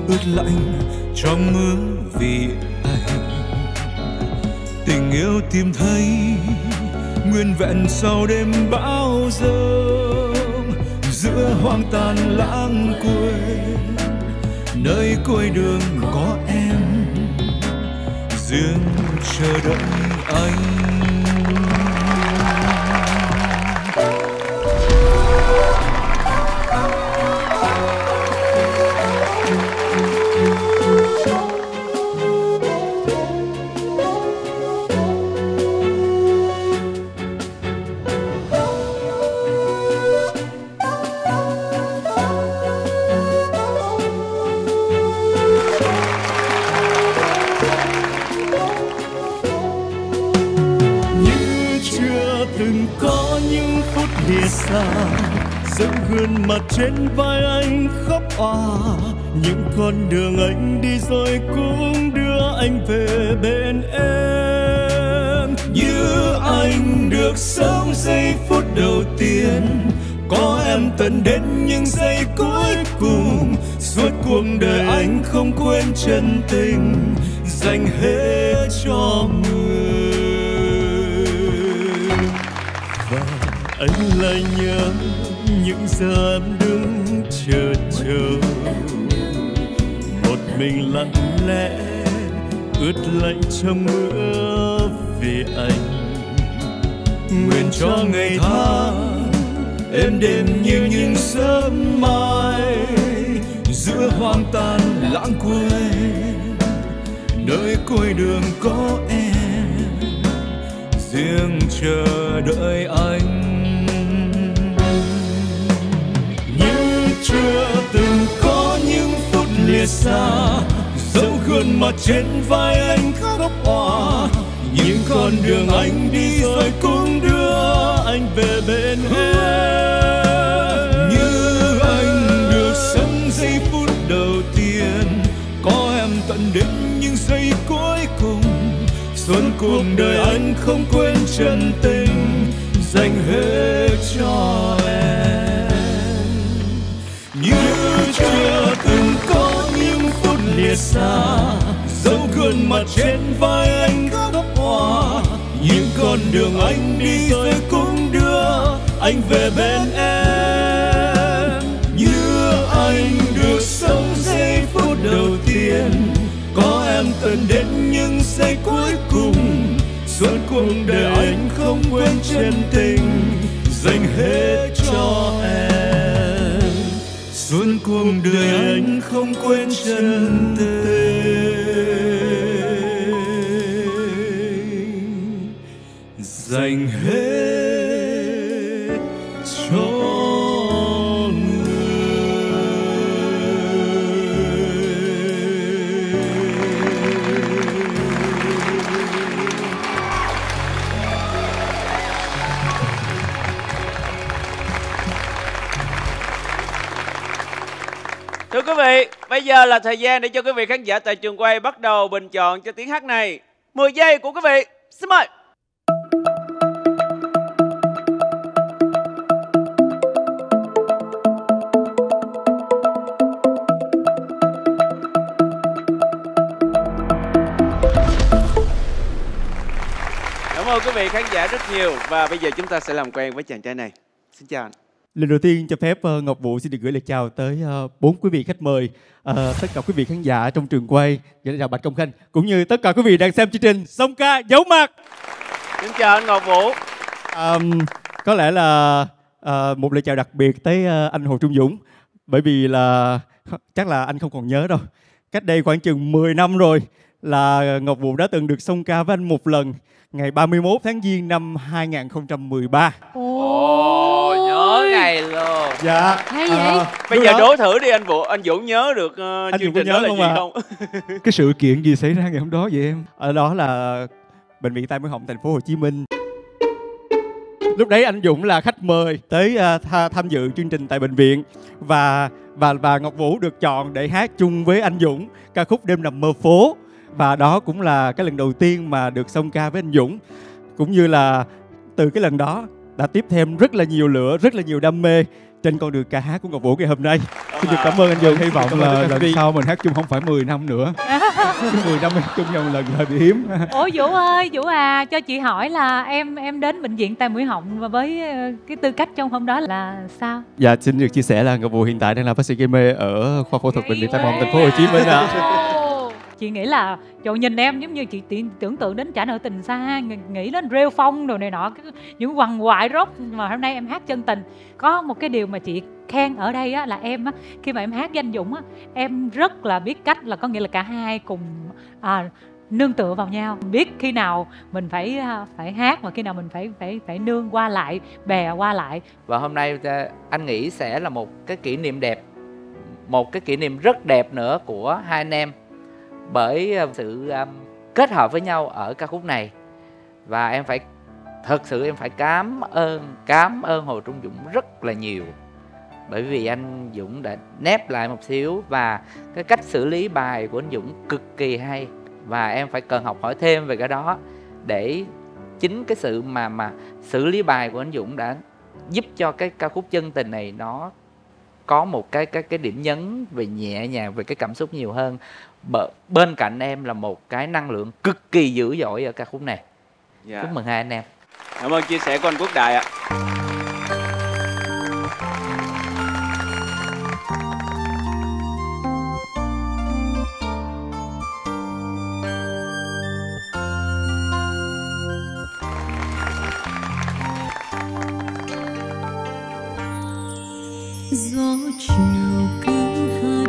Ướt lạnh trong mưa vì anh. Tình yêu tìm thấy nguyên vẹn sau đêm bão giông giữa hoang tàn lãng quên. Nơi cuối đường có em riêng chờ đợi anh. Xa dẫu gương mặt trên vai anh khóc òa những con đường anh đi rồi cũng đưa anh về bên em. Như anh được sống giây phút đầu tiên. Có em tận đến những giây cuối cùng. Suốt cuộc đời anh không quên chân tình. Dành hết cho người. Anh lại nhớ những giờ em đứng chờ chờ. Một mình lặng lẽ, ướt lạnh trong mưa vì anh. Nguyện cho ngày tháng êm đêm như những sớm mai. Giữa hoang tàn lãng quên, nơi cuối đường có em. Riêng chờ đợi anh. Chưa từng có những phút lìa xa. Dẫu gương mặt trên vai anh khóc òa những con đường anh đi rồi cũng đưa anh về bên em. Như anh được sống giây phút đầu tiên, có em tận đến những giây cuối cùng. Suốt cuộc đời anh không quên chân tình dành hết cho em. Xa dẫu gương mặt trên vai anh gấp hoa. Những con đường anh đi rồi cũng đưa anh về bên em. Như anh được sống giây phút đầu tiên, có em tận đến những giây cuối cùng. Suốt cuộc đời anh không quên chân tình dành hết cho em cuộc đời anh không quên chân tình. Quý vị, bây giờ là thời gian để cho quý vị khán giả tại trường quay bắt đầu bình chọn cho tiếng hát này. 10 giây của quý vị. Xin mời. Cảm ơn quý vị khán giả rất nhiều và bây giờ chúng ta sẽ làm quen với chàng trai này. Xin chào anh. Lần đầu tiên cho phép ờ, Ngọc Vũ xin được gửi lời chào tới ờ, bốn quý vị khách mời, ờ, tất cả quý vị khán giả trong trường quay, và chào Bạch Công Khanh, cũng như tất cả quý vị đang xem chương trình Song ca giấu mặt. Xin chào anh Ngọc Vũ. Ờm, có lẽ là ờ, một lời chào đặc biệt tới anh Hồ Trung Dũng, bởi vì là chắc là anh không còn nhớ đâu. Cách đây khoảng chừng 10 năm rồi là Ngọc Vũ đã từng được song ca với anh một lần ngày 31 tháng Giêng năm 2013. Ồ, luôn. Dạ. Hay ờ, Bây lúc giờ đó- đố thử đi anh Vũ, anh Dũng nhớ được ờ, Anh chương trình nhớ đó là không gì ạ? không? Cái sự kiện gì xảy ra ngày hôm đó vậy em? ở đó là bệnh viện tai mũi họng thành phố Hồ Chí Minh lúc đấy anh Dũng là khách mời tới à, tha, tham dự chương trình tại bệnh viện và và và Ngọc Vũ được chọn để hát chung với anh Dũng ca khúc đêm nằm mơ phố và đó cũng là cái lần đầu tiên mà được song ca với anh Dũng cũng như là từ cái lần đó đã tiếp thêm rất là nhiều lửa rất là nhiều đam mê trên con đường ca hát của Ngọc Vũ ngày hôm nay xin được cảm ơn anh Dũng Hy vọng Cảm là lần sau mình hát chung không phải 10 năm nữa. Chứ 10 năm hát chung nhau một lần là bị hiếm. Ủa Vũ ơi, Vũ à, cho chị hỏi là em em đến bệnh viện tai mũi họng và với ờ, cái tư cách trong hôm đó là sao? Dạ, xin được chia sẻ là Ngọc Vũ hiện tại đang là bác sĩ gây mê ở khoa phẫu thuật bệnh viện tai mũi họng thành phố Hồ Chí Minh ạ chị nghĩ là chỗ nhìn em giống như chị tưởng tượng đến trả nợ tình xa nghĩ đến rêu phong đồ này nọ những quằn quại rốt mà hôm nay em hát chân tình. Có một cái điều mà chị khen ở đây á, là em á, khi mà em hát danh Dũng á, em rất là biết cách là có nghĩa là cả hai cùng à, nương tựa vào nhau. Biết khi nào mình phải à, phải hát và khi nào mình phải phải phải nương qua lại bè qua lại. Và hôm nay à, anh nghĩ sẽ là một cái kỷ niệm đẹp Một cái kỷ niệm rất đẹp nữa của hai anh em. Bởi sự kết hợp với nhau ở ca khúc này. Và em phải, Thật sự em phải cảm ơn Cảm ơn Hồ Trung Dũng rất là nhiều. Bởi vì anh Dũng đã nép lại một xíu Và cái cách xử lý bài của anh Dũng cực kỳ hay. Và em phải cần học hỏi thêm về cái đó Để chính cái sự mà mà xử lý bài của anh Dũng đã giúp cho cái ca khúc chân tình này nó có một cái cái cái điểm nhấn về nhẹ nhàng, về cái cảm xúc nhiều hơn bên cạnh em là một cái năng lượng cực kỳ dữ dội ở ca khúc này Dạ. chúc mừng hai anh em Cảm ơn chia sẻ của anh Quốc Đại ạ. gió chiều cứ hát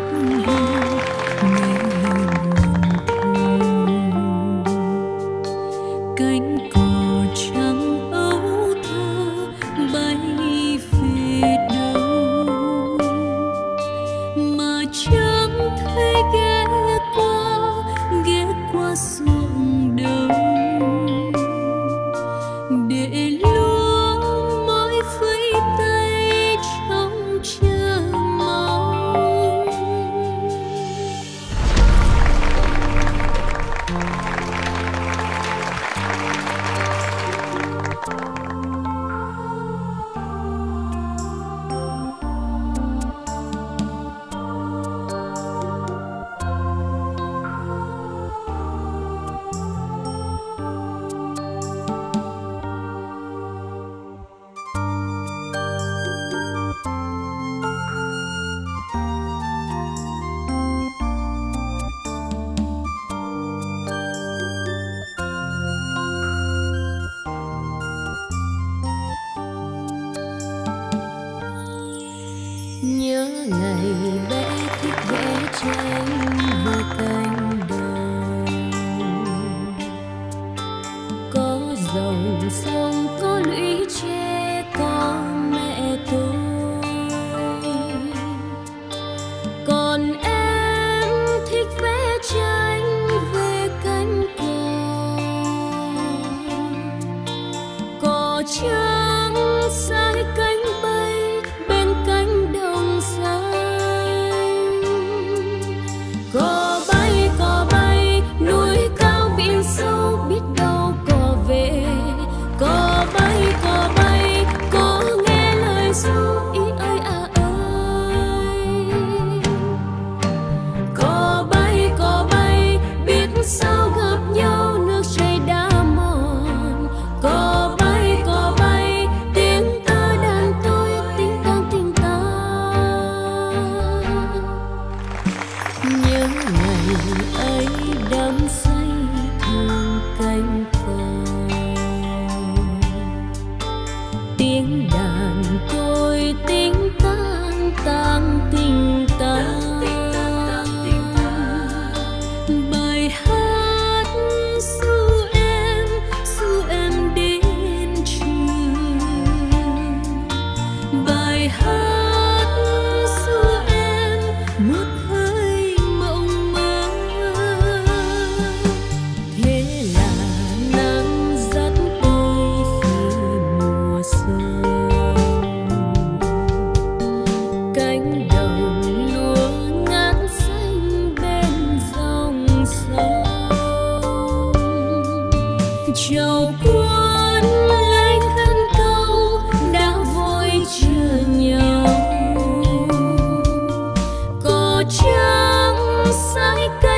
trắng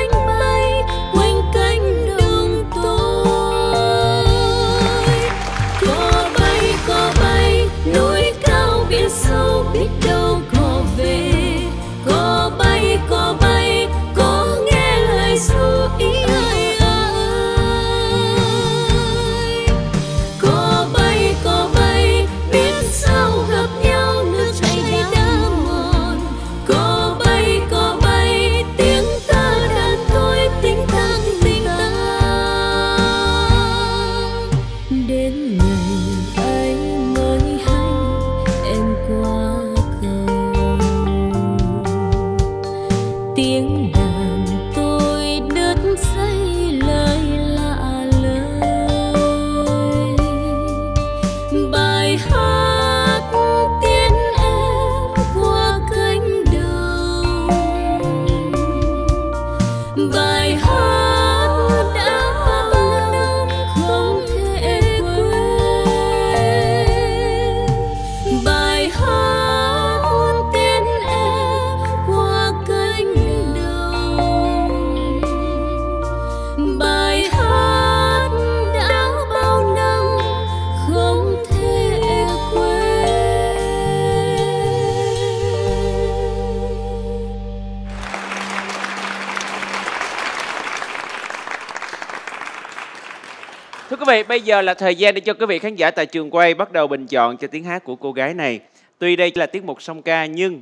bây giờ là thời gian để cho quý vị khán giả tại trường quay bắt đầu bình chọn cho tiếng hát của cô gái này. Tuy đây là tiết mục song ca, nhưng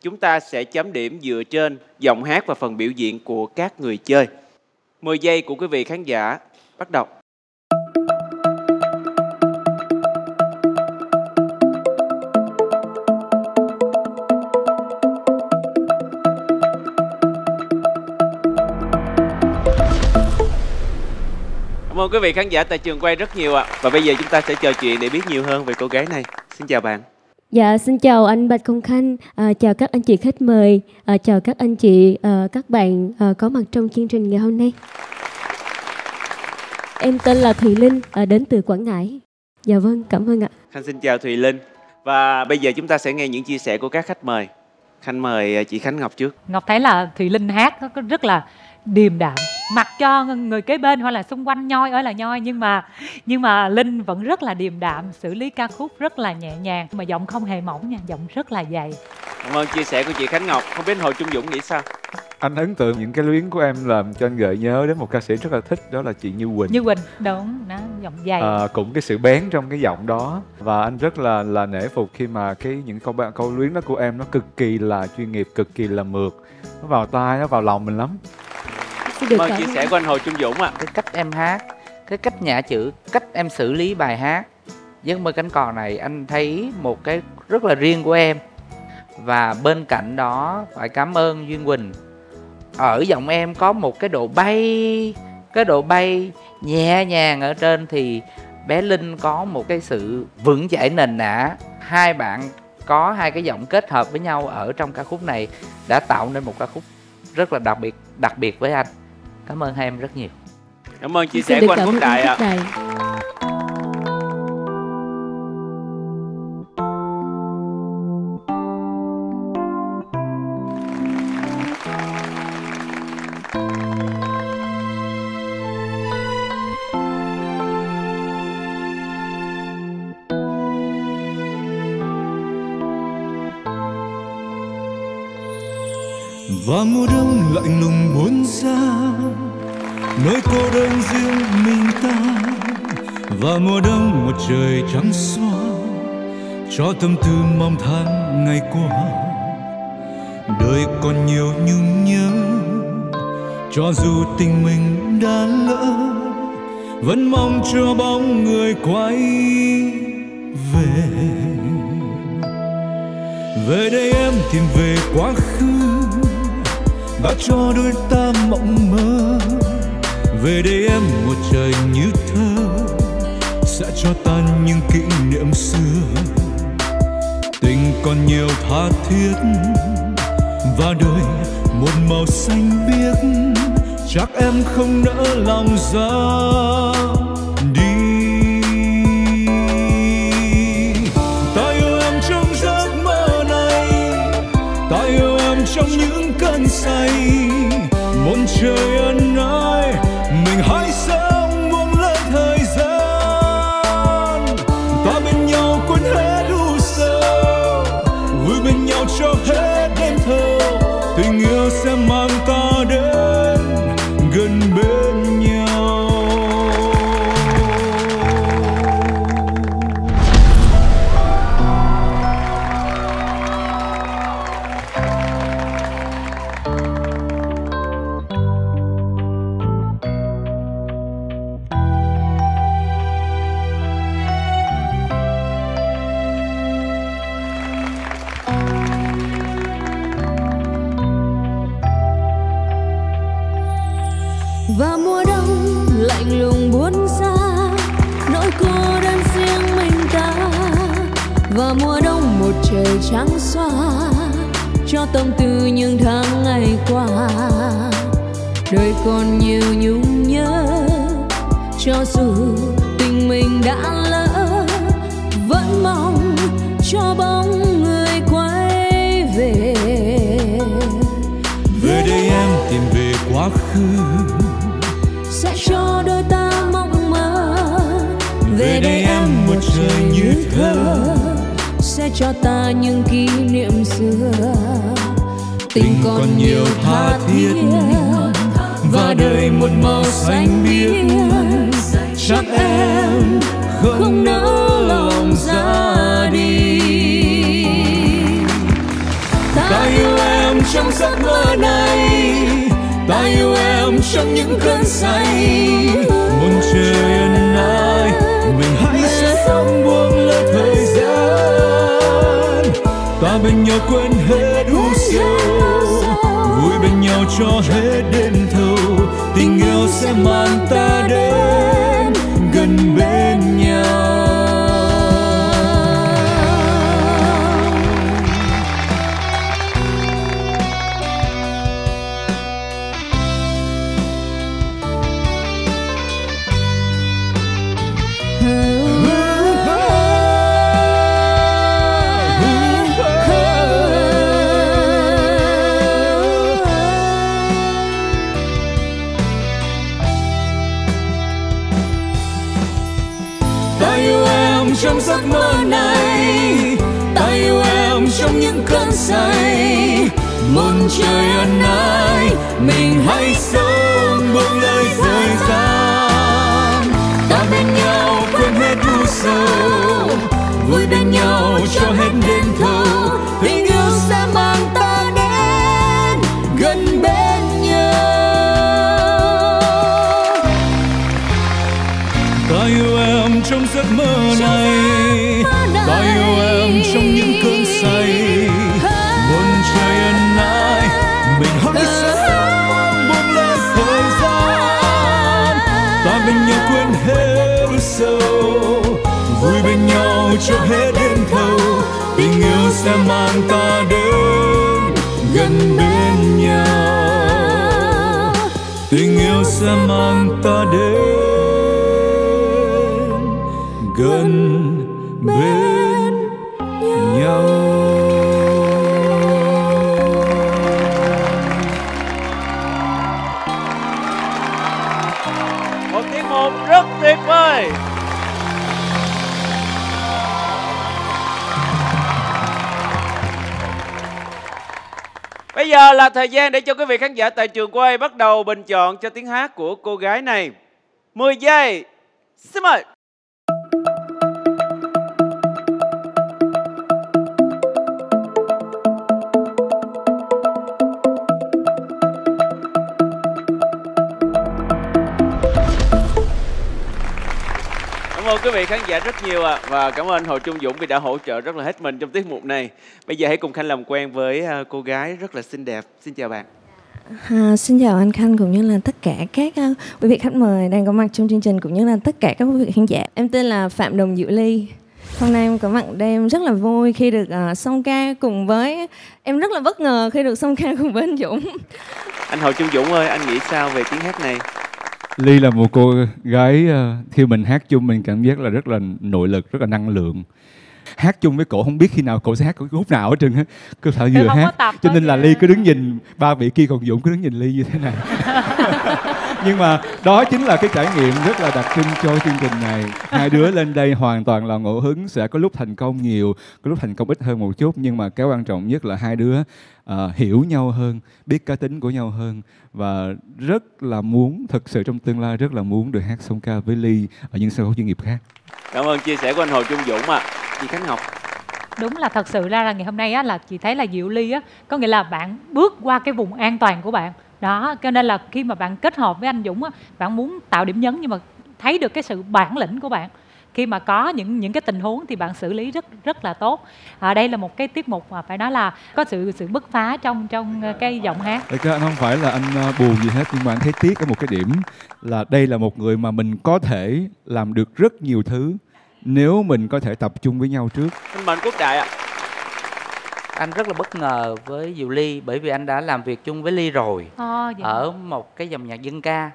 chúng ta sẽ chấm điểm dựa trên giọng hát và phần biểu diễn của các người chơi. 10 giây của quý vị khán giả bắt đầu. Ơn quý vị khán giả tại trường quay rất nhiều ạ. Và bây giờ chúng ta sẽ trò chuyện để biết nhiều hơn về cô gái này. Xin chào bạn. Dạ, xin chào anh Bạch Công Khanh, à, chào các anh chị khách mời, à, chào các anh chị, à, các bạn à, có mặt trong chương trình ngày hôm nay. Em tên là Thùy Linh, à, đến từ Quảng Ngãi. Dạ vâng, cảm ơn ạ. Khanh xin chào Thùy Linh. Và bây giờ chúng ta sẽ nghe những chia sẻ của các khách mời. Khanh mời à, chị Khánh Ngọc trước. Ngọc thấy là Thùy Linh hát rất là điềm đạm. Mặc cho người kế bên hoặc là xung quanh nhoi ơi là nhoi nhưng mà nhưng mà Linh vẫn rất là điềm đạm xử lý ca khúc rất là nhẹ nhàng mà giọng không hề mỏng nha giọng rất là dày. Cảm ơn chia sẻ của chị Khánh Ngọc. Không biết Hồ Trung Dũng nghĩ sao? anh ấn tượng những cái luyến của em làm cho anh gợi nhớ đến một ca sĩ rất là thích đó là chị Như Quỳnh. Như Quỳnh đúng đó giọng dày. À, cũng cái sự bén trong cái giọng đó. Và anh rất là là nể phục khi mà cái những câu câu luyến đó của em nó cực kỳ là chuyên nghiệp cực kỳ là mượt. Nó vào tai nó vào lòng mình lắm mời chia sẻ của anh Hồ Trung Dũng ạ. Cái cách em hát cái cách nhả chữ cách em xử lý bài hát. Giấc mơ cánh cò này anh thấy một cái rất là riêng của em. Và bên cạnh đó phải cảm ơn duyên quỳnh. Ở giọng em có một cái độ bay cái độ bay nhẹ nhàng ở trên thì bé linh có một cái sự vững chãi nền nã. Hai bạn có hai cái giọng kết hợp với nhau ở trong ca khúc này đã tạo nên một ca khúc rất là đặc biệt đặc biệt với anh cảm ơn hai em rất nhiều. Cảm ơn chia sẻ của anh Quốc Đại ạ và mùa đông một trời trắng xóa, cho tâm tư mong tháng ngày qua. Đời còn nhiều nhung nhớ, cho dù tình mình đã lỡ, vẫn mong cho bóng người quay về. Về đây em tìm về quá khứ, và cho đôi ta mộng mơ. Về đây em một trời như thơ cho tan những kỷ niệm xưa. Tình còn nhiều tha thiết, và đời một màu xanh biếc. Chắc em không nỡ lòng ra đi. Ta yêu em trong giấc mơ này, ta yêu em trong những cơn say. Muốn trời ân trong giấc mơ này. Ta yêu em trong những cơn say. Một trời yên ái mình hãy sống buông lơi thời gian. Ta bên nhau quên hết u sầu, vui bên nhau cho hết đêm thâu. Tình yêu sẽ mang ta đến gần bên trời ân ái, mình hãy sống buông lời thời gian. Ta bên nhau quên hết u sầu, vui bên nhau cho hết đêm thâu tình yêu cho hết đến thâu, tình yêu sẽ mang ta đến gần bên nhau. Tình yêu sẽ mang ta đến giờ là thời gian để cho quý vị khán giả tại trường quay bắt đầu bình chọn cho tiếng hát của cô gái này. 10 giây. Vị khán giả rất nhiều ạ và cảm ơn Hồ Trung Dũng vì đã hỗ trợ rất là hết mình trong tiết mục này. Bây giờ hãy cùng Khanh làm quen với à, cô gái rất là xinh đẹp. Xin chào bạn. À, xin chào anh Khanh cũng như là tất cả các uh, quý vị khách mời đang có mặt trong chương trình cũng như là tất cả các quý vị khán giả. Em tên là Phạm Đồng Diệu Ly. Hôm nay em có mặt đây em rất là vui khi được uh, song ca cùng với em rất là bất ngờ khi được song ca cùng với anh Dũng. Anh Hồ Trung Dũng ơi, anh nghĩ sao về tiếng hát này? Ly là một cô gái ờ, khi mình hát chung mình cảm giác là rất là nội lực, rất là năng lượng. Hát chung với cổ không biết khi nào cổ sẽ hát khúc nào hết trơn á. Cứ thở vừa hát. Cho nên là. Ly cứ đứng nhìn ba vị kia còn Dũng cứ đứng nhìn Ly như thế này. Nhưng mà đó chính là cái trải nghiệm rất là đặc trưng cho chương trình này. Hai đứa lên đây hoàn toàn là ngẫu hứng, sẽ có lúc thành công nhiều, có lúc thành công ít hơn một chút nhưng mà cái quan trọng nhất là hai đứa ờ, hiểu nhau hơn, biết cá tính của nhau hơn và rất là muốn thực sự trong tương lai rất là muốn được hát song ca với Ly ở những sân khấu chuyên nghiệp khác. Cảm ơn chia sẻ của anh Hồ Trung Dũng ạ. Chị Khánh Ngọc. đúng là thật sự ra là ngày hôm nay á là chị thấy là Diệu Ly á có nghĩa là bạn bước qua cái vùng an toàn của bạn đó cho nên là khi mà bạn kết hợp với anh Dũng á bạn muốn tạo điểm nhấn nhưng mà thấy được cái sự bản lĩnh của bạn khi mà có những những cái tình huống thì bạn xử lý rất rất là tốt à, đây là một cái tiết mục mà phải nói là có sự sự bứt phá trong trong ờ, cái giọng hát Thật ra anh không phải là anh ờ, buồn gì hết nhưng mà anh thấy tiếc ở một cái điểm là đây là một người mà mình có thể làm được rất nhiều thứ nếu mình có thể tập trung với nhau trước. Anh Mạnh Quốc Đại ạ. Anh rất là bất ngờ với Diệu Ly bởi vì anh đã làm việc chung với Ly rồi Ờ, dạ. ở một cái dòng nhạc dân ca.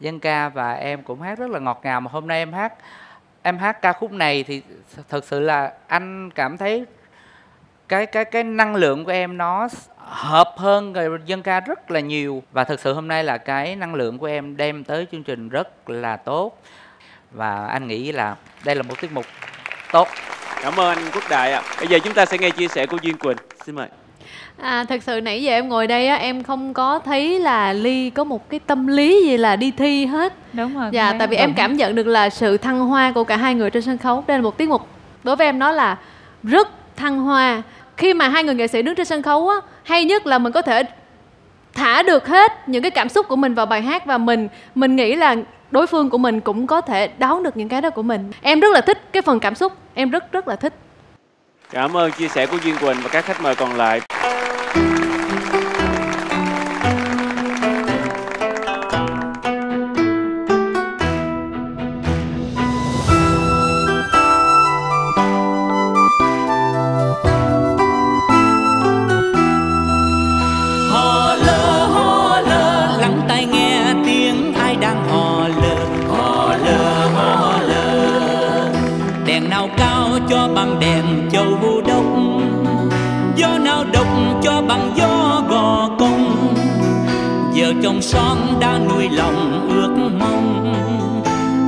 Dân ca và em cũng hát rất là ngọt ngào mà hôm nay em hát em hát ca khúc này thì thật sự là anh cảm thấy cái cái cái năng lượng của em nó hợp hơn người dân ca rất là nhiều. Và thực sự hôm nay là cái năng lượng của em đem tới chương trình rất là tốt. Và anh nghĩ là đây là một tiết mục tốt Cảm ơn anh Quốc Đại ạ. Bây giờ chúng ta sẽ nghe chia sẻ của Duyên Quỳnh. Xin mời. À, thật sự nãy giờ em ngồi đây á em không có thấy là Ly có một cái tâm lý gì là đi thi hết. Đúng rồi. Dạ, tại vì em cảm nhận được là sự thăng hoa của cả hai người trên sân khấu. Đây là một tiết mục đối với em nó là rất thăng hoa. Khi mà hai người nghệ sĩ đứng trên sân khấu á, hay nhất là mình có thể thả được hết những cái cảm xúc của mình vào bài hát và mình mình nghĩ là đối phương của mình cũng có thể đón được những cái đó của mình. Em rất là thích cái phần cảm xúc, em rất rất là thích. Cảm ơn chia sẻ của Duyên Quỳnh và các khách mời còn lại. Giờ son đã nuôi lòng ước mong.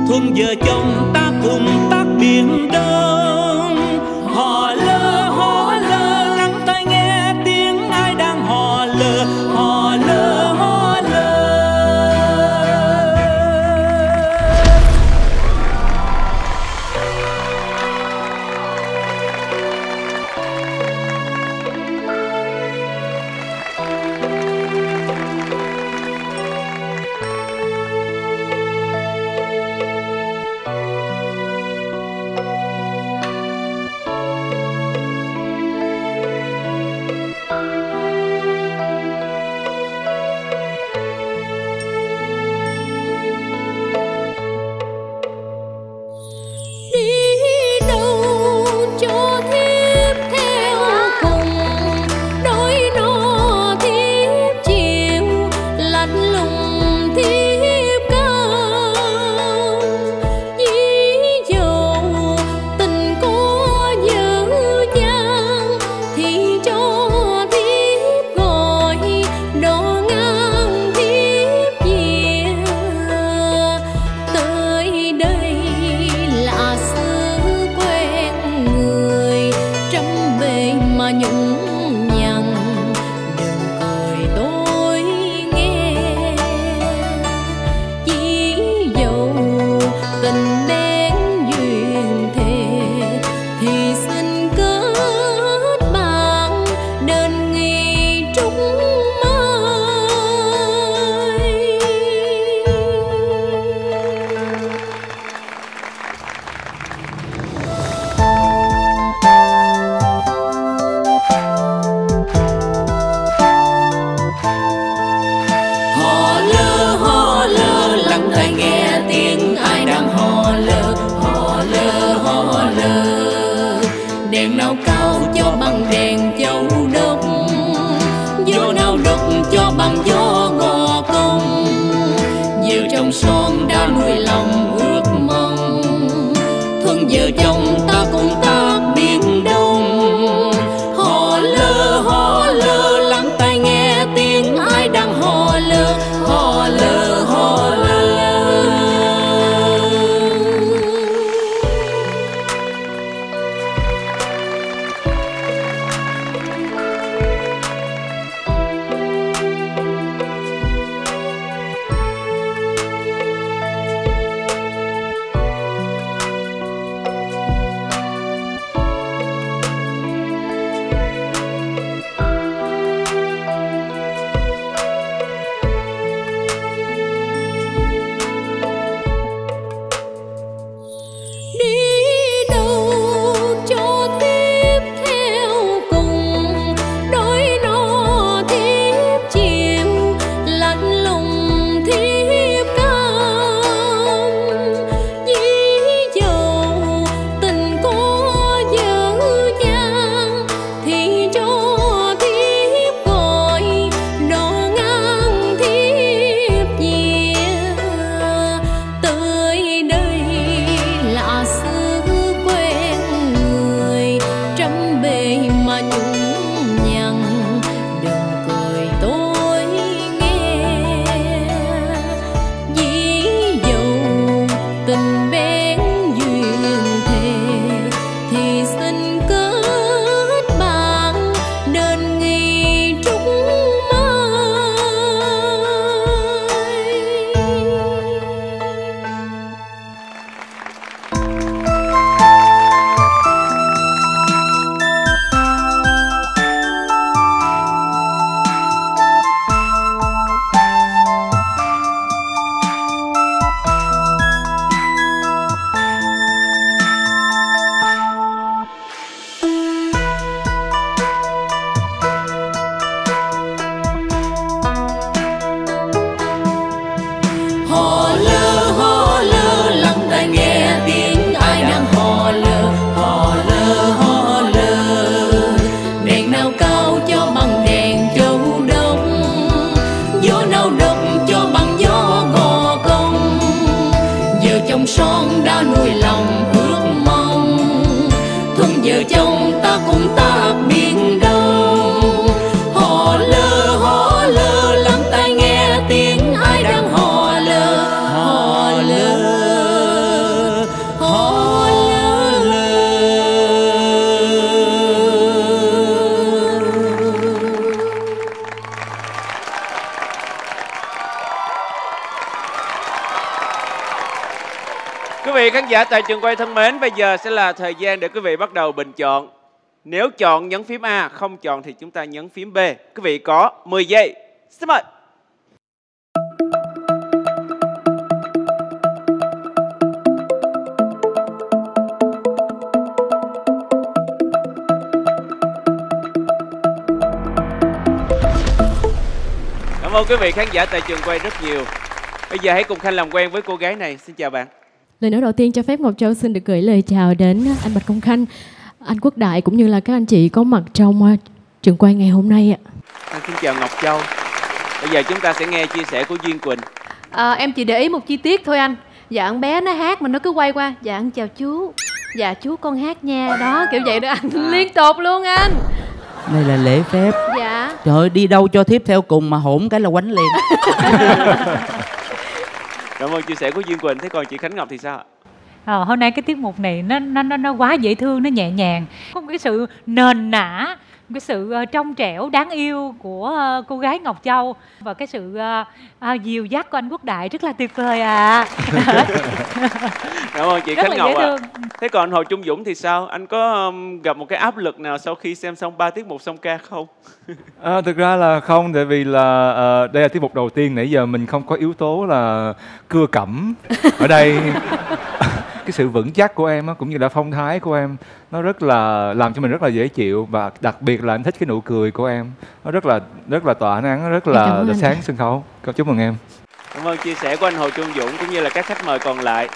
Thương giờ chồng ta cùng tác biển đông. Giả tại trường quay thân mến, bây giờ sẽ là thời gian để quý vị bắt đầu bình chọn. Nếu chọn nhấn phím A, không chọn thì chúng ta nhấn phím B. Quý vị có 10 giây. Xin mời. Cảm ơn quý vị khán giả tại trường quay rất nhiều. Bây giờ hãy cùng Khanh làm quen với cô gái này. Xin chào bạn. Lời nói đầu tiên cho phép Ngọc Châu xin được gửi lời chào đến anh Bạch Công Khanh, anh Quốc Đại cũng như là các anh chị có mặt trong uh, trường quay ngày hôm nay ạ. À, Xin chào Ngọc Châu. Bây giờ chúng ta sẽ nghe chia sẻ của Duyên Quỳnh. À, em chỉ để ý một chi tiết thôi anh. Dạ con bé nó hát mà nó cứ quay qua. Dạ con chào chú. Dạ chú con hát nha. Đó kiểu vậy đó anh. Liên tục luôn anh. Đây là lễ phép. Dạ. Trời ơi đi đâu cho tiếp theo cùng mà hổn cái là quánh liền Cảm ơn chia sẻ của Duyên Quỳnh. Thế còn chị Khánh Ngọc thì sao ạ? À, hôm nay cái tiết mục này nó nó nó nó quá dễ thương nó nhẹ nhàng có cái sự nền nã cái sự ờ, trong trẻo đáng yêu của ờ, cô gái Ngọc Châu và cái sự ờ, ờ, dìu dắt của anh Quốc Đại rất là tuyệt vời à Cảm ơn chị Rất Khánh là Ngọc dễ ạ. thương. Thế còn Hồ Trung Dũng thì sao? Anh có gặp một cái áp lực nào sau khi xem xong 3 tiết mục song ca không? À, thực ra là không, tại vì là ờ, đây là tiết mục đầu tiên nãy giờ mình không có yếu tố là cưa cẩm ở đây. cái sự vững chắc của em á, cũng như là phong thái của em nó rất là làm cho mình rất là dễ chịu. Và đặc biệt là anh thích cái nụ cười của em nó rất là rất là tỏa nắng nó rất là, là sáng sân khấu. Chúc mừng em. Cảm ơn chia sẻ của anh Hồ Trung Dũng cũng như là các khách mời còn lại.